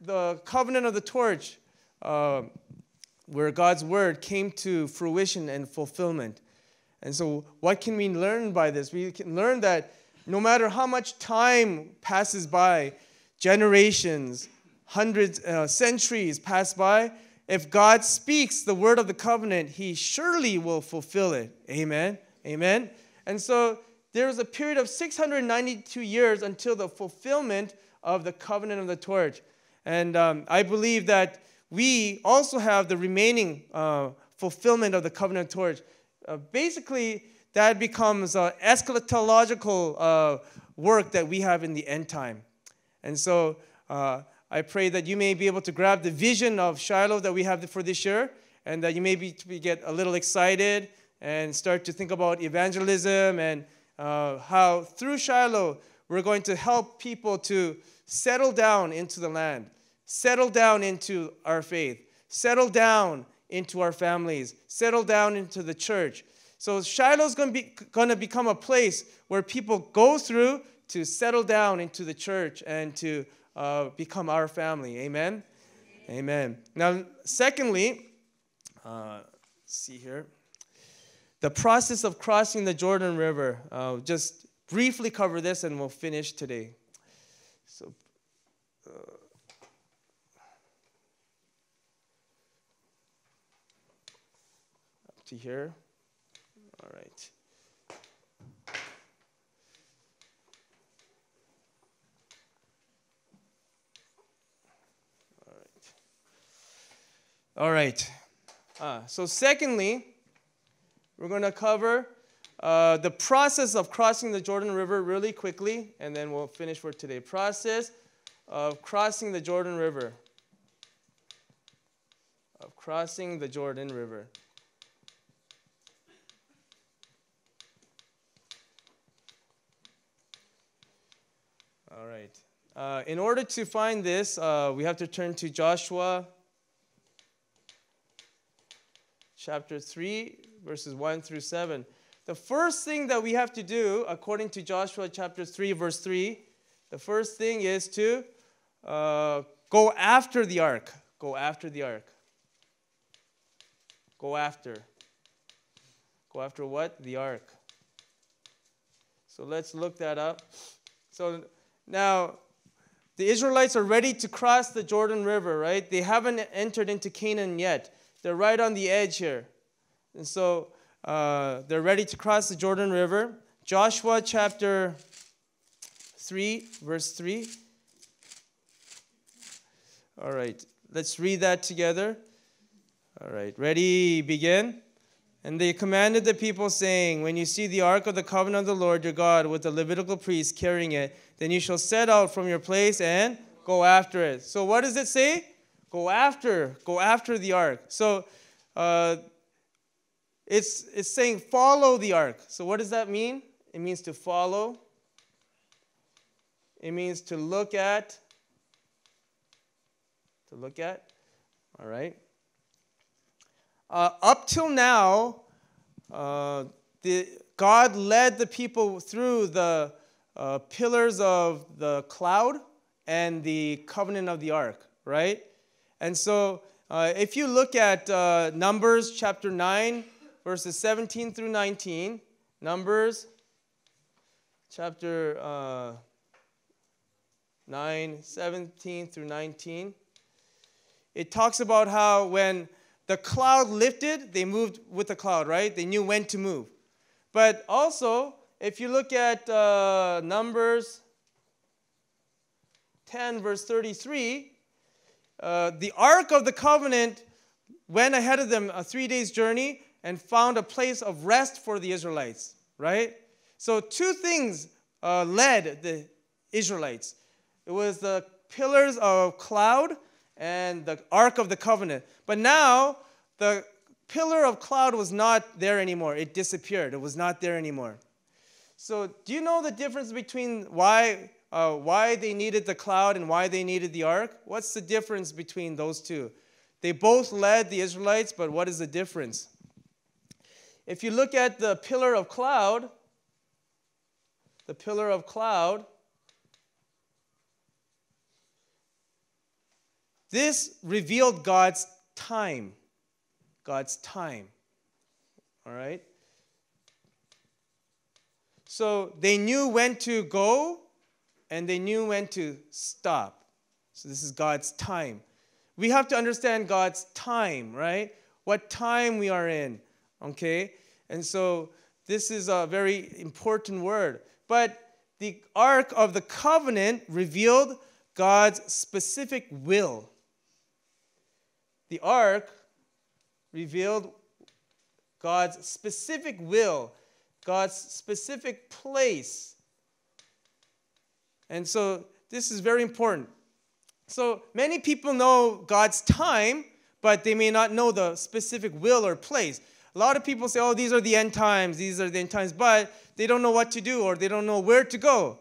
the covenant of the torch, uh, where God's word came to fruition and fulfillment. And so, what can we learn by this? We can learn that no matter how much time passes by, generations, hundreds, uh, centuries pass by, if God speaks the word of the covenant, he surely will fulfill it. Amen. Amen. And so there was a period of 692 years until the fulfillment of the covenant of the torch. And um, I believe that we also have the remaining uh, fulfillment of the covenant of torch. Uh, basically, that becomes uh, eschatological uh, work that we have in the end time. And so uh, I pray that you may be able to grab the vision of Shiloh that we have for this year, and that you may be, get a little excited and start to think about evangelism and uh, how through Shiloh we're going to help people to settle down into the land, settle down into our faith, settle down into our families, settle down into the church. So Shiloh's going to be going to become a place where people go through to settle down into the church and to uh, become our family. Amen? Amen. Now, secondly, uh, see here, the process of crossing the Jordan River. Uh, just briefly cover this and we'll finish today. So, uh, up to here. All right. All right. Uh, so, secondly, we're going to cover uh, the process of crossing the Jordan River really quickly, and then we'll finish for today. Process of crossing the Jordan River. Of crossing the Jordan River. All right. Uh, in order to find this, uh, we have to turn to Joshua chapter 3, verses 1 through 7. The first thing that we have to do, according to Joshua chapter 3, verse 3, the first thing is to uh, go after the ark. Go after the ark. Go after. Go after what? The ark. So let's look that up. So now, the Israelites are ready to cross the Jordan River, right? They haven't entered into Canaan yet. They're right on the edge here. And so uh, they're ready to cross the Jordan River. Joshua chapter 3, verse 3. All right, let's read that together. All right, ready, begin. And they commanded the people, saying, When you see the ark of the covenant of the Lord your God with the Levitical priests carrying it, then you shall set out from your place and go after it. So, what does it say? Go after, go after the ark. So, uh, it's, it's saying follow the ark. So, what does that mean? It means to follow, it means to look at. To look at. All right. Uh, up till now, uh, the, God led the people through the uh, pillars of the cloud and the covenant of the ark, right? And so, uh, if you look at uh, Numbers chapter 9, verses 17 through 19, Numbers chapter uh, 9, 17 through 19, it talks about how when the cloud lifted, they moved with the cloud, right? They knew when to move. But also, if you look at uh, Numbers 10, verse 33, uh, the Ark of the Covenant went ahead of them a three days journey and found a place of rest for the Israelites, right? So, two things uh, led the Israelites it was the pillars of cloud and the Ark of the Covenant. But now, the pillar of cloud was not there anymore. It disappeared. It was not there anymore. So, do you know the difference between why, uh, why they needed the cloud and why they needed the ark? What's the difference between those two? They both led the Israelites, but what is the difference? If you look at the pillar of cloud, the pillar of cloud, this revealed God's time. God's time. All right? So they knew when to go and they knew when to stop. So this is God's time. We have to understand God's time, right? What time we are in, okay? And so this is a very important word. But the Ark of the Covenant revealed God's specific will. The Ark revealed God's specific will, God's specific place. And so this is very important. So many people know God's time, but they may not know the specific will or place. A lot of people say, oh, these are the end times, these are the end times, but they don't know what to do or they don't know where to go.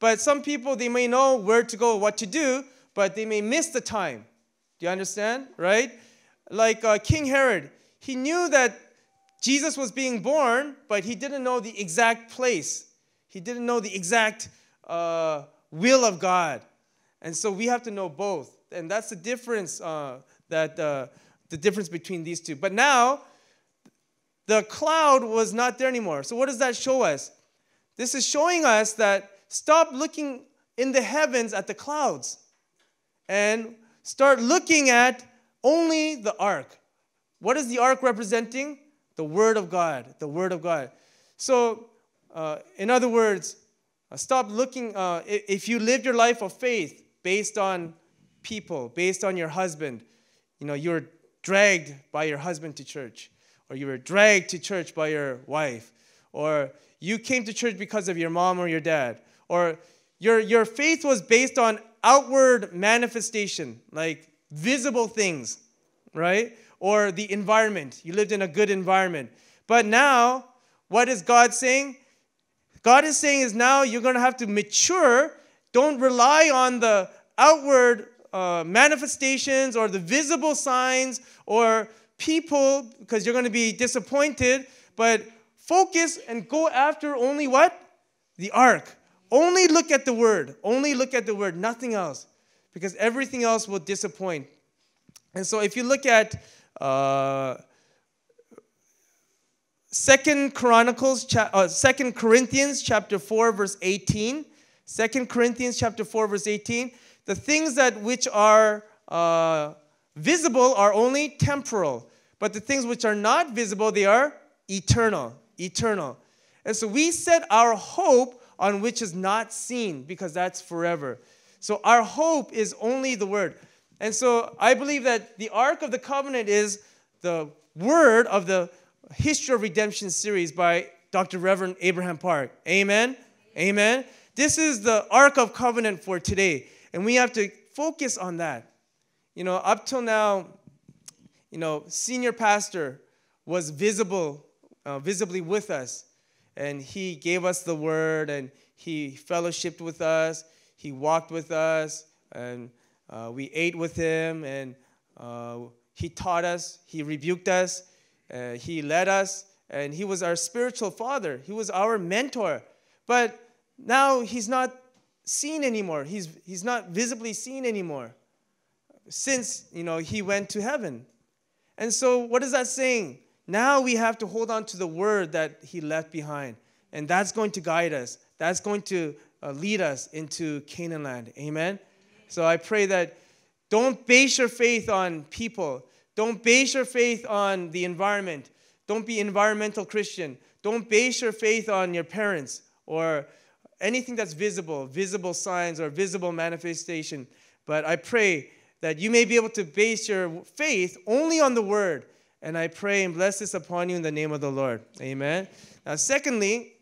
But some people, they may know where to go, what to do, but they may miss the time. Do you understand? Right? Like uh, King Herod, he knew that Jesus was being born, but he didn't know the exact place. He didn't know the exact uh, will of God. And so we have to know both. And that's the difference uh, that uh, the difference between these two. But now the cloud was not there anymore. So what does that show us? This is showing us that stop looking in the heavens at the clouds and start looking at only the ark. What is the ark representing? The Word of God. The Word of God. So, uh, in other words, uh, stop looking. Uh, if you live your life of faith based on people, based on your husband, you know, you're dragged by your husband to church, or you were dragged to church by your wife, or you came to church because of your mom or your dad, or your, your faith was based on outward manifestation, like visible things, right? or the environment. You lived in a good environment. But now, what is God saying? God is saying is now you're going to have to mature. Don't rely on the outward uh, manifestations or the visible signs or people because you're going to be disappointed. But focus and go after only what? The ark. Only look at the word. Only look at the word, nothing else. Because everything else will disappoint. And so if you look at uh, Second Chronicles, uh, Second Corinthians chapter 4, verse 18. Second Corinthians chapter 4, verse 18. The things that which are uh, visible are only temporal, but the things which are not visible, they are eternal. Eternal. And so we set our hope on which is not seen because that's forever. So our hope is only the word. And so I believe that the Ark of the Covenant is the word of the History of Redemption series by Dr. Reverend Abraham Park. Amen. Amen. This is the Ark of Covenant for today, and we have to focus on that. You know, up till now, you know, senior pastor was visible, uh, visibly with us, and he gave us the word, and he fellowshipped with us, he walked with us, and uh, we ate with him, and uh, he taught us, he rebuked us, he led us, and he was our spiritual father. He was our mentor. But now he's not seen anymore. He's, he's not visibly seen anymore since you know he went to heaven. And so what is that saying? Now we have to hold on to the word that he left behind. And that's going to guide us. That's going to uh, lead us into Canaan land. Amen. So I pray that don't base your faith on people. Don't base your faith on the environment. Don't be environmental Christian. Don't base your faith on your parents or anything that's visible, visible signs or visible manifestation. But I pray that you may be able to base your faith only on the word. And I pray and bless this upon you in the name of the Lord. Amen. Now, secondly,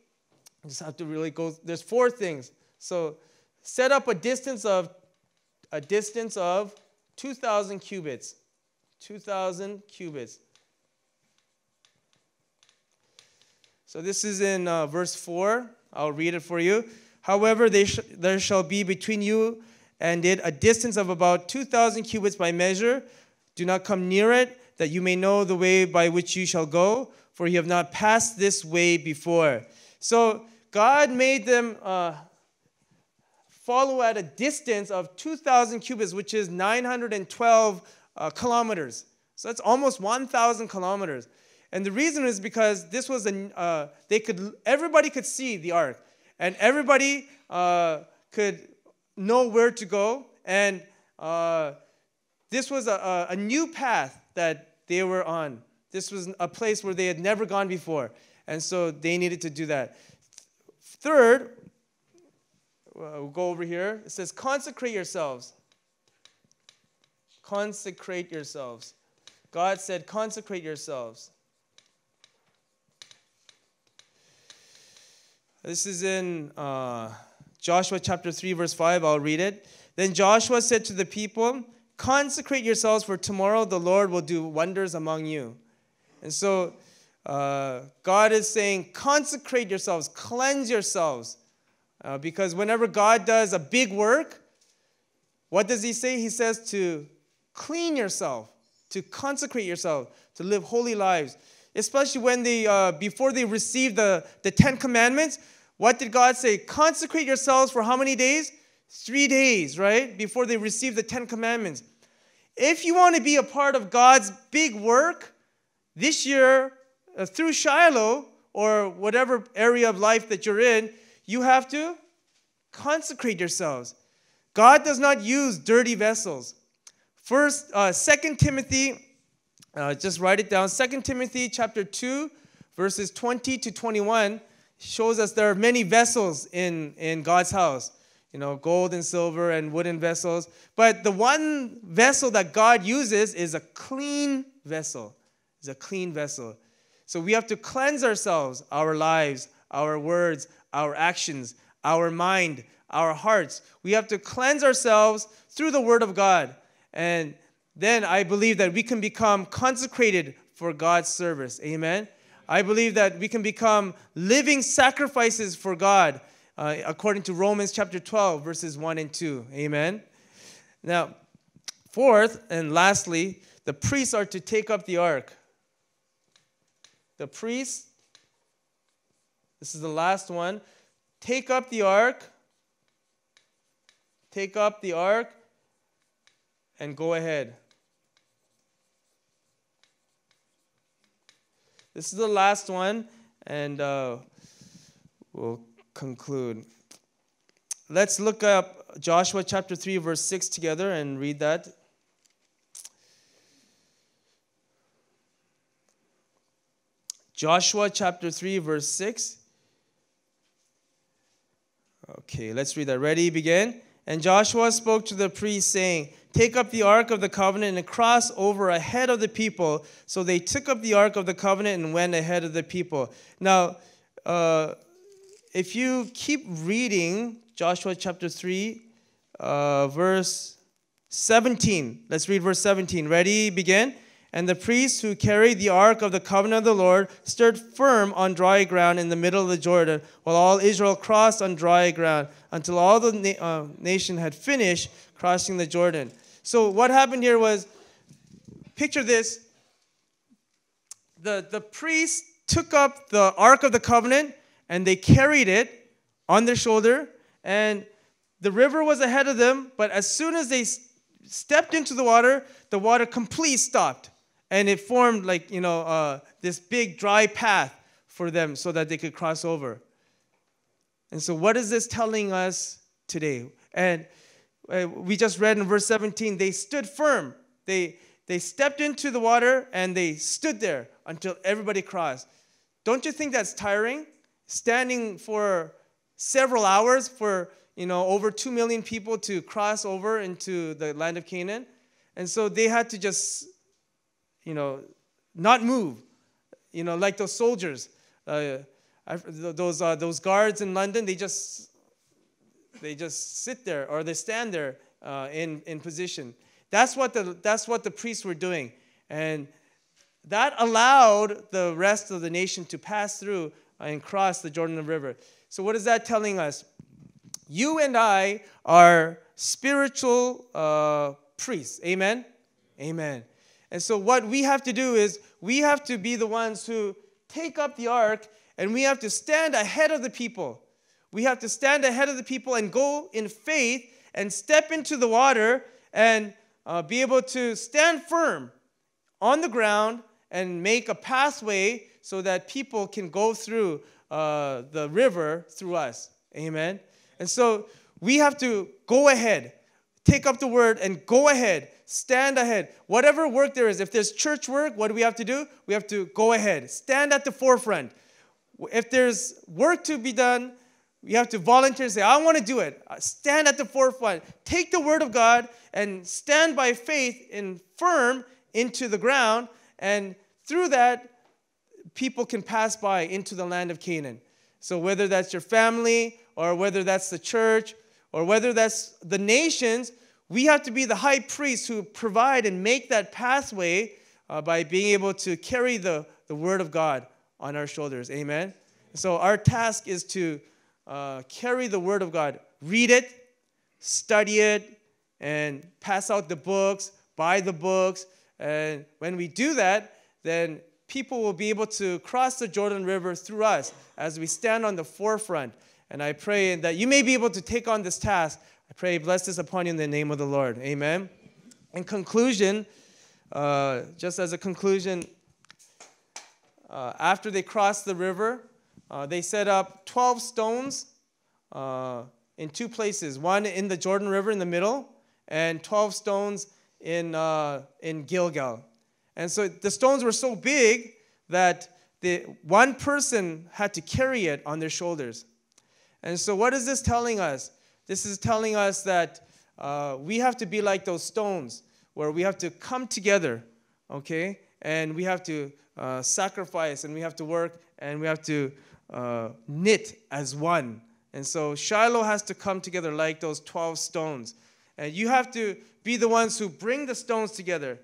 I just have to really go, there's four things. So set up a distance of a distance of 2,000 cubits. 2,000 cubits. So this is in uh, verse 4. I'll read it for you. However, sh- there shall be between you and it a distance of about 2,000 cubits by measure. Do not come near it, that you may know the way by which you shall go, for you have not passed this way before. So God made them uh, follow at a distance of 2,000 cubits, which is 912 uh, kilometers. So that's almost 1,000 kilometers. And the reason is because this was a, uh, they could, everybody could see the ark, and everybody uh, could know where to go. And uh, this was a, a, new path that they were on. This was a place where they had never gone before. And so they needed to do that. Third, we'll go over here. It says, consecrate yourselves. Consecrate yourselves. God said, consecrate yourselves. This is in uh, Joshua chapter 3, verse 5. I'll read it. Then Joshua said to the people, Consecrate yourselves, for tomorrow the Lord will do wonders among you. And so uh, God is saying, Consecrate yourselves, cleanse yourselves. Uh, because whenever God does a big work, what does He say? He says to clean yourself, to consecrate yourself, to live holy lives. Especially when they, uh, before they received the, the Ten Commandments, what did God say? Consecrate yourselves for how many days? Three days, right? Before they received the Ten Commandments. If you want to be a part of God's big work this year uh, through Shiloh or whatever area of life that you're in, you have to consecrate yourselves. God does not use dirty vessels. First, uh, Second Timothy, uh, just write it down. Second Timothy chapter two, verses 20 to 21 shows us there are many vessels in, in God's house, you know, gold and silver and wooden vessels. But the one vessel that God uses is a clean vessel. Is a clean vessel. So we have to cleanse ourselves, our lives, our words, our actions, our mind, our hearts. We have to cleanse ourselves through the Word of God. And then I believe that we can become consecrated for God's service. Amen. I believe that we can become living sacrifices for God, uh, according to Romans chapter 12, verses 1 and 2. Amen. Now, fourth and lastly, the priests are to take up the ark. The priests, this is the last one, take up the ark, take up the ark, and go ahead. This is the last one, and uh, we'll conclude. Let's look up Joshua chapter 3, verse 6 together and read that. Joshua chapter 3, verse 6. Okay, let's read that. Ready, begin. And Joshua spoke to the priest, saying, take up the ark of the covenant and cross over ahead of the people. So they took up the ark of the covenant and went ahead of the people. Now, uh, if you keep reading Joshua chapter 3, uh, verse 17, let's read verse 17. Ready? Begin. And the priests who carried the ark of the covenant of the Lord stood firm on dry ground in the middle of the Jordan, while all Israel crossed on dry ground until all the na- uh, nation had finished crossing the Jordan. So, what happened here was picture this. The, the priests took up the ark of the covenant and they carried it on their shoulder, and the river was ahead of them, but as soon as they stepped into the water, the water completely stopped and it formed like you know uh, this big dry path for them so that they could cross over. And so what is this telling us today? And uh, we just read in verse 17 they stood firm. They they stepped into the water and they stood there until everybody crossed. Don't you think that's tiring? Standing for several hours for you know over 2 million people to cross over into the land of canaan? And so they had to just you know, not move, you know, like those soldiers. Uh, those, uh, those guards in London, they just, they just sit there or they stand there uh, in, in position. That's what, the, that's what the priests were doing. And that allowed the rest of the nation to pass through and cross the Jordan River. So, what is that telling us? You and I are spiritual uh, priests. Amen? Amen. And so, what we have to do is we have to be the ones who take up the ark and we have to stand ahead of the people. We have to stand ahead of the people and go in faith and step into the water and uh, be able to stand firm on the ground and make a pathway so that people can go through uh, the river through us. Amen. And so we have to go ahead, take up the word, and go ahead stand ahead. Whatever work there is, if there's church work, what do we have to do? We have to go ahead, stand at the forefront. If there's work to be done, we have to volunteer and say, I want to do it. Uh, Stand at the forefront. Take the word of God and stand by faith and firm into the ground. And through that, people can pass by into the land of Canaan. So whether that's your family or whether that's the church or whether that's the nations, we have to be the high priests who provide and make that pathway uh, by being able to carry the, the word of God on our shoulders. Amen. So our task is to uh, carry the word of God, read it, study it, and pass out the books, buy the books. And when we do that, then people will be able to cross the Jordan River through us as we stand on the forefront. And I pray that you may be able to take on this task I pray, bless this upon you in the name of the Lord. Amen. In conclusion, uh, just as a conclusion, uh, after they crossed the river, uh, they set up 12 stones uh, in two places one in the Jordan River in the middle, and 12 stones in, uh, in Gilgal. And so the stones were so big that the, one person had to carry it on their shoulders. And so, what is this telling us? This is telling us that uh, we have to be like those stones, where we have to come together, okay? And we have to uh, sacrifice and we have to work and we have to uh, knit as one. And so Shiloh has to come together like those 12 stones. And you have to be the ones who bring the stones together.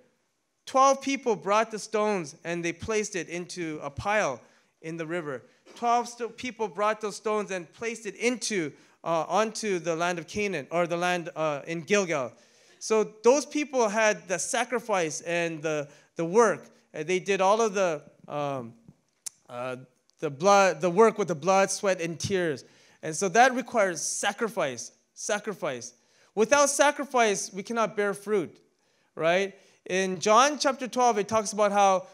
12 people brought the stones and they placed it into a pile in the river. 12 st- people brought those stones and placed it into uh, onto the land of Canaan or the land uh, in Gilgal. So those people had the sacrifice and the, the work. And they did all of the, um, uh, the, blood, the work with the blood, sweat, and tears. And so that requires sacrifice, sacrifice. Without sacrifice, we cannot bear fruit, right? In John chapter 12, it talks about how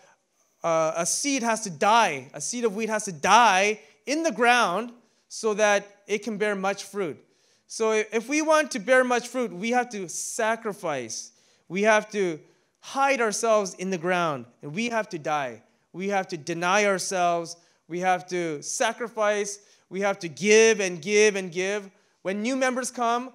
uh, a seed has to die, a seed of wheat has to die in the ground so that it can bear much fruit. So if we want to bear much fruit, we have to sacrifice. We have to hide ourselves in the ground, and we have to die. We have to deny ourselves. We have to sacrifice. We have to give and give and give. When new members come,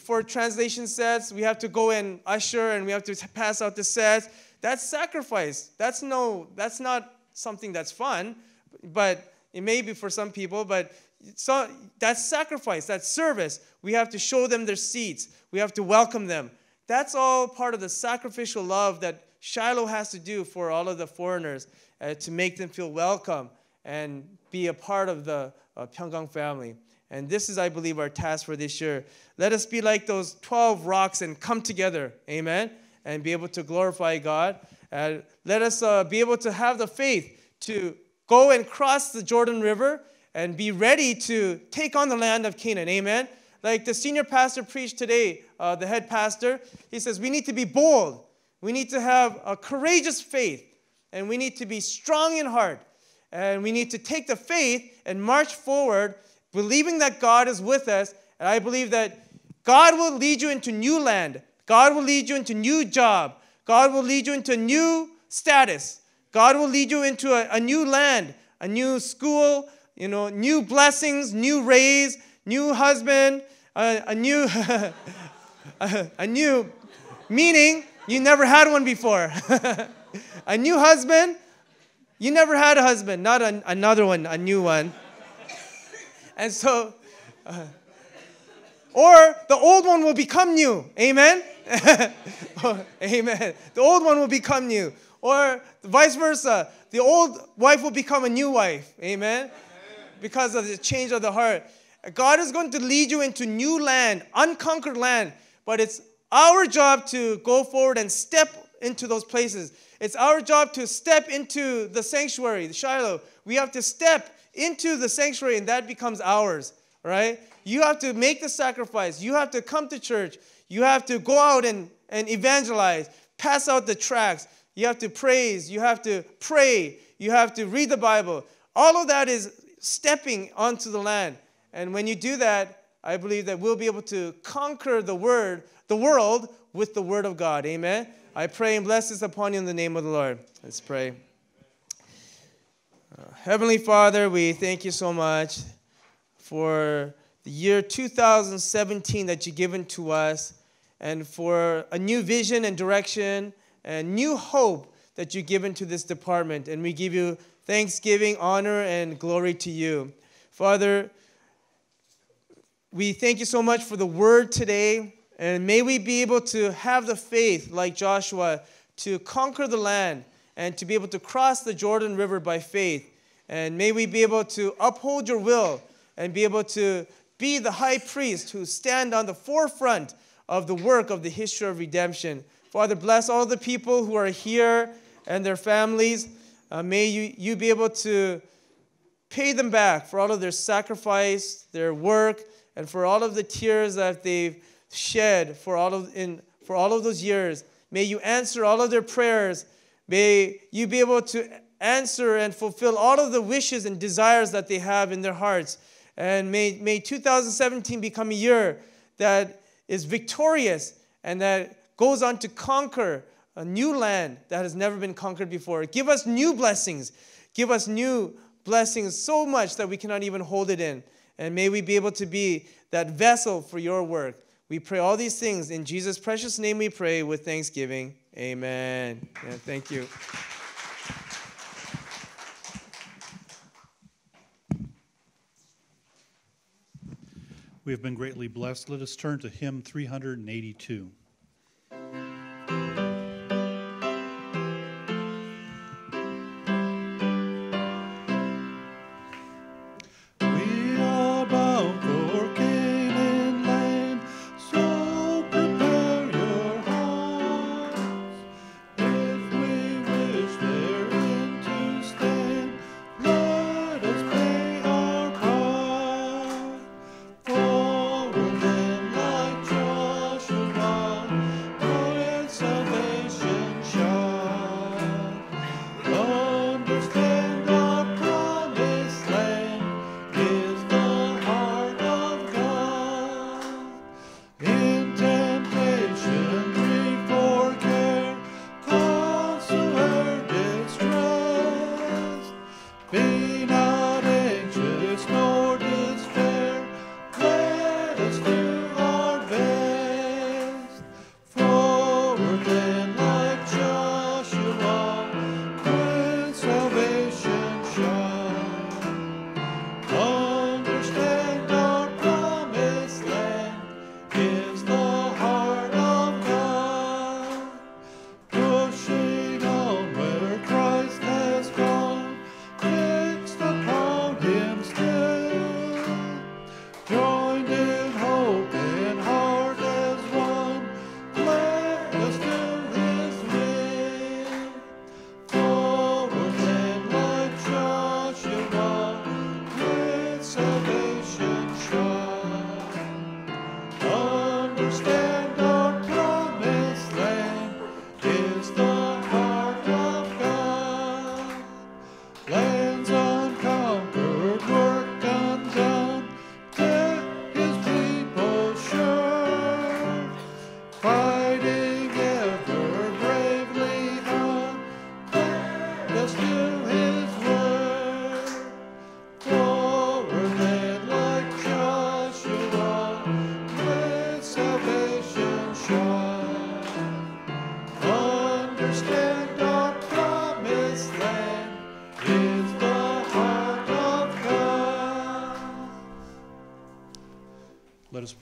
for translation sets, we have to go and usher and we have to pass out the sets. That's sacrifice. That's no, that's not something that's fun, but it may be for some people, but so that's sacrifice, that's service. We have to show them their seats. We have to welcome them. That's all part of the sacrificial love that Shiloh has to do for all of the foreigners uh, to make them feel welcome and be a part of the uh, Pyeongkang family. And this is, I believe, our task for this year. Let us be like those 12 rocks and come together, amen, and be able to glorify God. And let us uh, be able to have the faith to go and cross the Jordan River and be ready to take on the land of Canaan, amen. Like the senior pastor preached today, uh, the head pastor, he says, We need to be bold. We need to have a courageous faith, and we need to be strong in heart. And we need to take the faith and march forward, believing that God is with us. And I believe that God will lead you into new land. God will lead you into new job. God will lead you into new status. God will lead you into a, a new land, a new school, you know, new blessings, new raise, new husband, a, a new, <laughs> a, a new meaning you never had one before. <laughs> <laughs> a new husband, you never had a husband, not an, another one, a new one. And so, uh, or the old one will become new. Amen? <laughs> Amen. The old one will become new. Or vice versa. The old wife will become a new wife. Amen? Because of the change of the heart. God is going to lead you into new land, unconquered land. But it's our job to go forward and step into those places. It's our job to step into the sanctuary, the Shiloh. We have to step into the sanctuary, and that becomes ours, right? You have to make the sacrifice. You have to come to church. You have to go out and, and evangelize, pass out the tracts. You have to praise. You have to pray. You have to read the Bible. All of that is stepping onto the land. And when you do that, I believe that we'll be able to conquer the word, the world with the word of God. Amen. I pray and bless this upon you in the name of the Lord. Let's pray. Uh, Heavenly Father, we thank you so much for the year 2017 that you've given to us and for a new vision and direction and new hope that you've given to this department. And we give you thanksgiving, honor, and glory to you. Father, we thank you so much for the word today. And may we be able to have the faith, like Joshua, to conquer the land and to be able to cross the Jordan River by faith. And may we be able to uphold your will and be able to be the high priest who stand on the forefront of the work of the history of redemption. Father, bless all the people who are here and their families. Uh, may you, you be able to pay them back for all of their sacrifice, their work, and for all of the tears that they've shed for all of in for all of those years. May you answer all of their prayers. May you be able to answer and fulfill all of the wishes and desires that they have in their hearts. And may, may 2017 become a year that is victorious and that goes on to conquer a new land that has never been conquered before. Give us new blessings. Give us new blessings so much that we cannot even hold it in. And may we be able to be that vessel for your work. We pray all these things in Jesus' precious name we pray with thanksgiving. Amen. Yeah, thank you. We have been greatly blessed. Let us turn to hymn 382.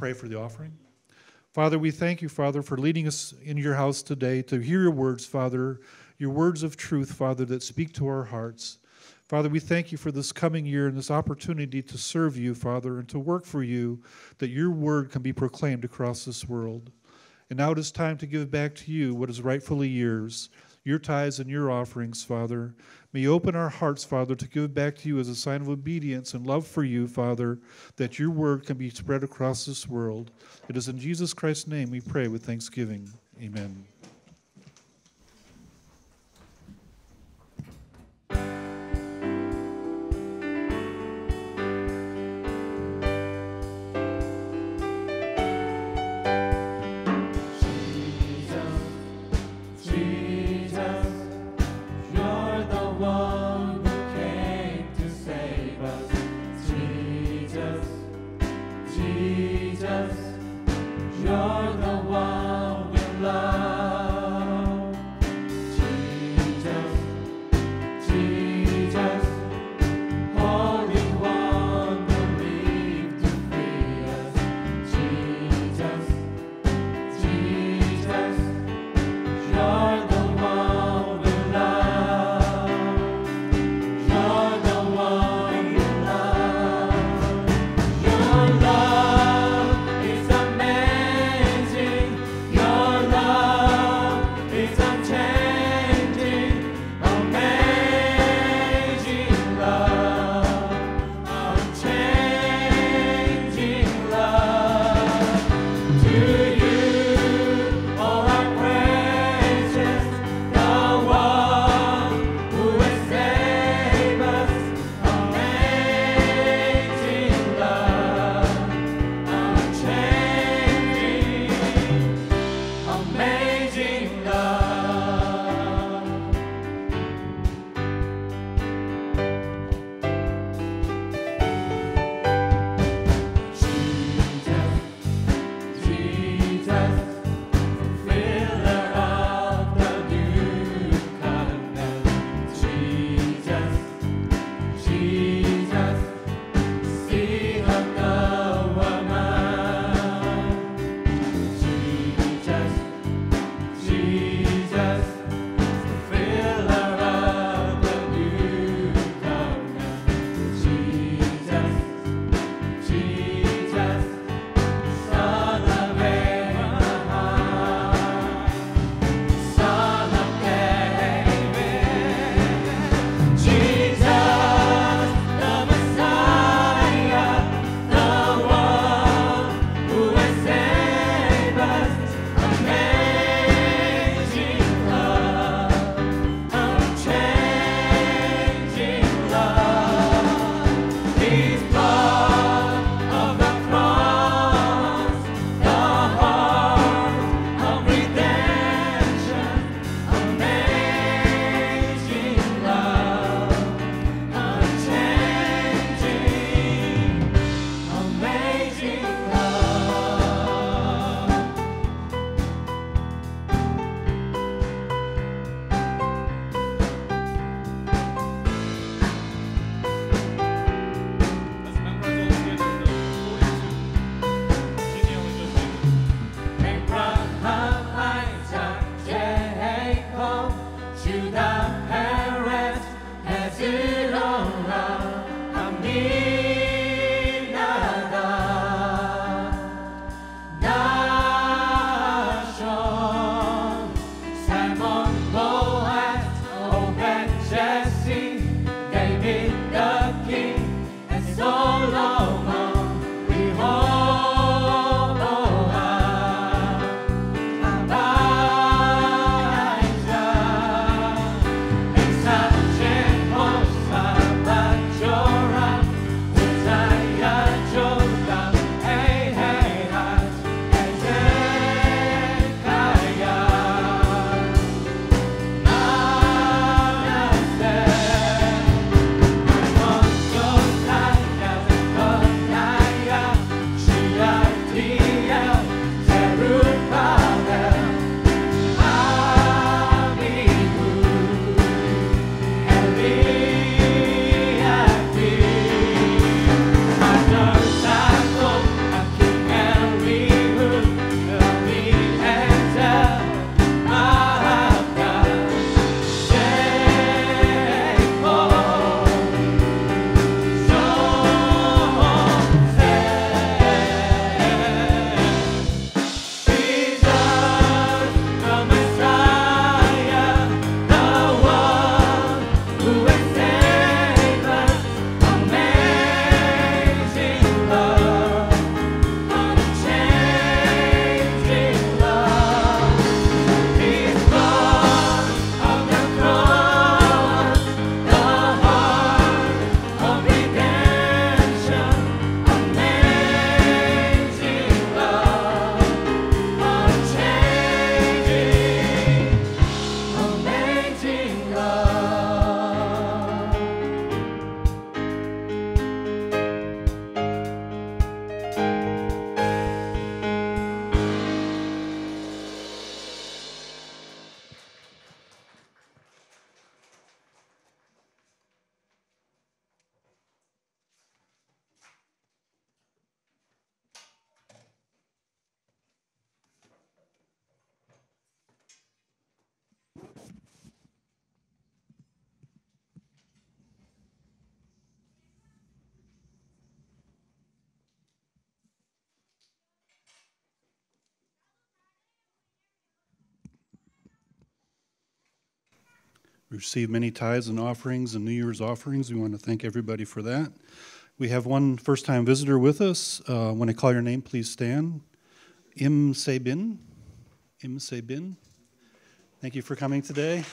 Pray for the offering. Father, we thank you, Father, for leading us in your house today to hear your words, Father, your words of truth, Father, that speak to our hearts. Father, we thank you for this coming year and this opportunity to serve you, Father, and to work for you, that your word can be proclaimed across this world. And now it is time to give back to you what is rightfully yours, your tithes and your offerings, Father. May open our hearts, Father, to give back to you as a sign of obedience and love for you, Father, that your word can be spread across this world. It is in Jesus Christ's name we pray with thanksgiving. Amen. Received many tithes and offerings and New Year's offerings. We want to thank everybody for that. We have one first time visitor with us. Uh, when I call your name, please stand. Im Sebin. Im Sebin. Thank you for coming today.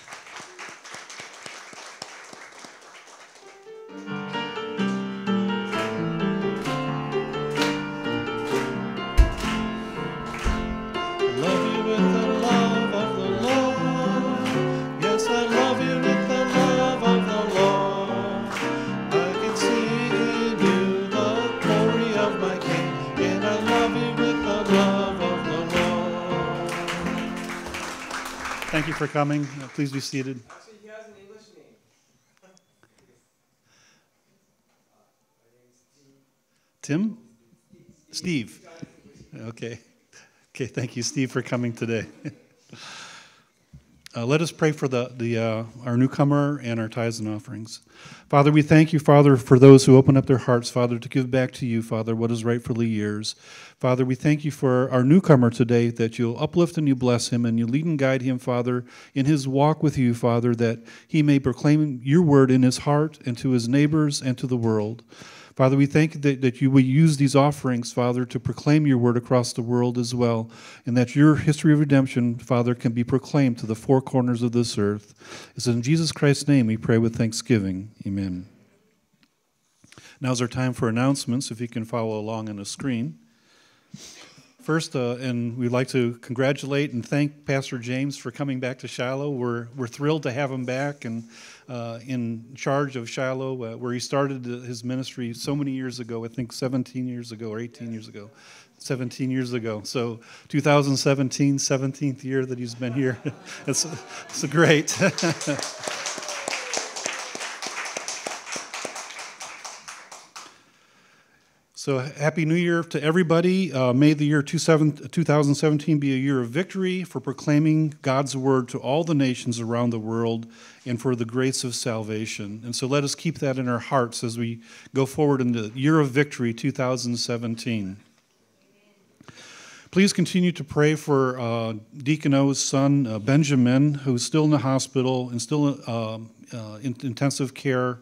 Coming. Uh, Please be seated. Tim? Steve. Okay. Okay, thank you, Steve, for coming today. <laughs> Uh, let us pray for the, the, uh, our newcomer and our tithes and offerings. Father, we thank you, Father, for those who open up their hearts, Father, to give back to you, Father, what is rightfully yours. Father, we thank you for our newcomer today, that you'll uplift and you bless him, and you lead and guide him, Father, in his walk with you, Father, that he may proclaim your word in his heart and to his neighbors and to the world. Father, we thank that, that you will use these offerings, Father, to proclaim your word across the world as well, and that your history of redemption, Father, can be proclaimed to the four corners of this earth. It's in Jesus Christ's name we pray with thanksgiving. Amen. Now's our time for announcements, if you can follow along on the screen. First, uh, and we'd like to congratulate and thank Pastor James for coming back to Shiloh. We're, we're thrilled to have him back and uh, in charge of Shiloh, uh, where he started his ministry so many years ago, I think 17 years ago or 18 years ago. 17 years ago. So 2017, 17th year that he's been here. <laughs> it's, it's great. <laughs> So, Happy New Year to everybody. Uh, may the year 2017 be a year of victory for proclaiming God's word to all the nations around the world and for the grace of salvation. And so, let us keep that in our hearts as we go forward in the year of victory 2017. Please continue to pray for uh, Deacon O's son, uh, Benjamin, who's still in the hospital and still uh, uh, in intensive care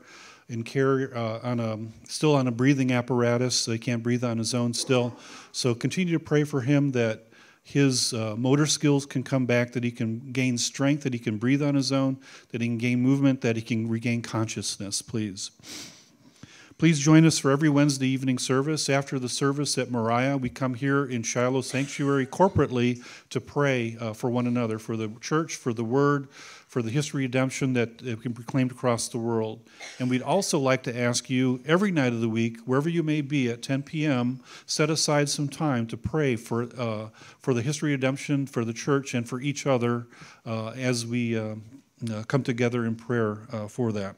in care uh, on a still on a breathing apparatus. So he can't breathe on his own still. So continue to pray for him that his uh, motor skills can come back, that he can gain strength, that he can breathe on his own, that he can gain movement, that he can regain consciousness, please. Please join us for every Wednesday evening service. After the service at Moriah, we come here in Shiloh Sanctuary corporately to pray uh, for one another, for the church, for the word, for the history of redemption that uh, can be proclaimed across the world. And we'd also like to ask you every night of the week, wherever you may be at 10 p.m., set aside some time to pray for, uh, for the history of redemption, for the church, and for each other uh, as we uh, uh, come together in prayer for that.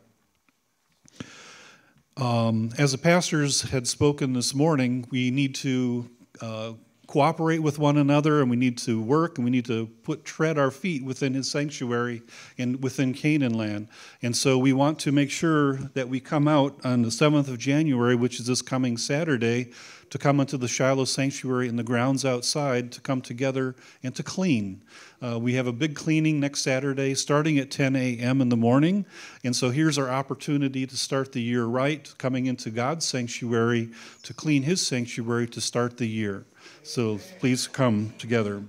Um, as the pastors had spoken this morning, we need to uh, cooperate with one another and we need to work and we need to put tread our feet within his sanctuary and within Canaan land. And so we want to make sure that we come out on the 7th of January, which is this coming Saturday, to come into the Shiloh sanctuary and the grounds outside to come together and to clean. Uh, we have a big cleaning next Saturday starting at 10 a.m. in the morning. And so here's our opportunity to start the year right, coming into God's sanctuary to clean his sanctuary to start the year. So please come together.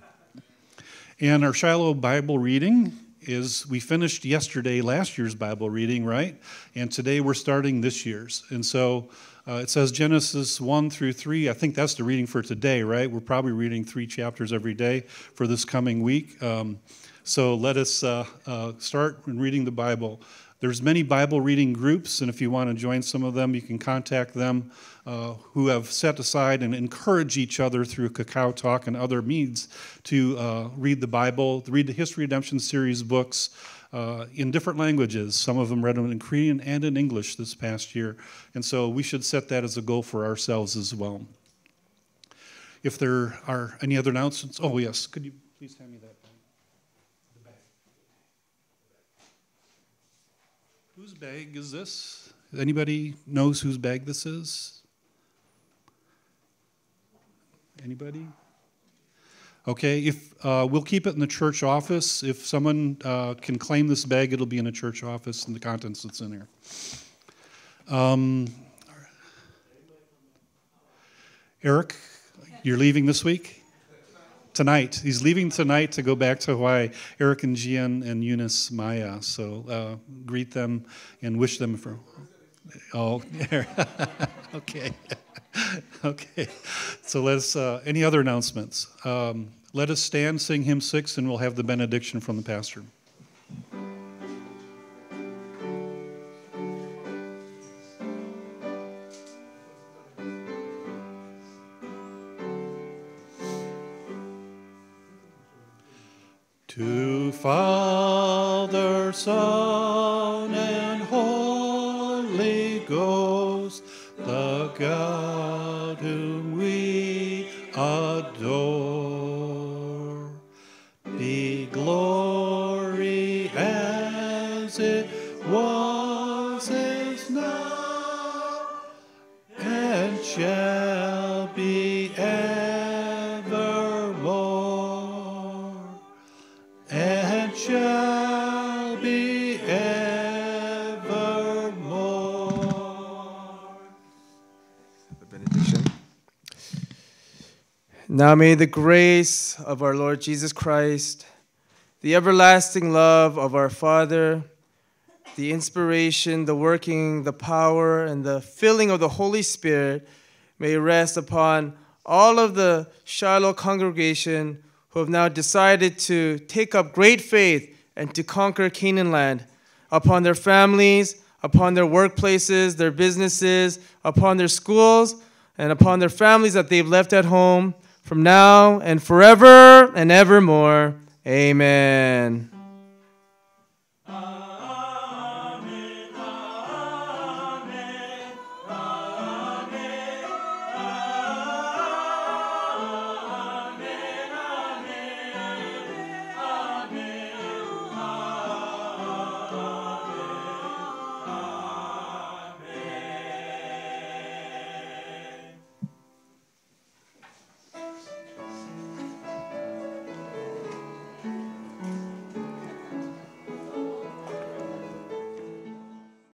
And our Shiloh Bible reading is we finished yesterday last year's Bible reading, right? And today we're starting this year's. And so uh, it says Genesis 1 through 3. I think that's the reading for today, right? We're probably reading three chapters every day for this coming week. Um, so let us uh, uh, start reading the Bible. There's many Bible reading groups, and if you want to join some of them, you can contact them uh, who have set aside and encourage each other through KakaoTalk and other means to uh, read the Bible, read the History Redemption series books uh, in different languages. Some of them read them in Korean and in English this past year. And so we should set that as a goal for ourselves as well. If there are any other announcements, oh, yes, could you please hand me that? Bag. Whose bag is this? Anybody knows whose bag this is? Anybody? Okay, if uh, we'll keep it in the church office. If someone uh, can claim this bag, it'll be in a church office and the contents that's in here. Um, Eric, you're leaving this week? Tonight. He's leaving tonight to go back to Hawaii. Eric and Gian and Eunice Maya. So uh, greet them and wish them for. Oh, <laughs> okay. <laughs> okay. So let's, uh, any other announcements? Um, let us stand, sing hymn six, and we'll have the benediction from the pastor. To Father, Son, and Holy Ghost, the God Now may the grace of our Lord Jesus Christ, the everlasting love of our Father, the inspiration, the working, the power, and the filling of the Holy Spirit may rest upon all of the Shiloh congregation who have now decided to take up great faith and to conquer Canaan land, upon their families, upon their workplaces, their businesses, upon their schools, and upon their families that they've left at home from now and forever and evermore. Amen.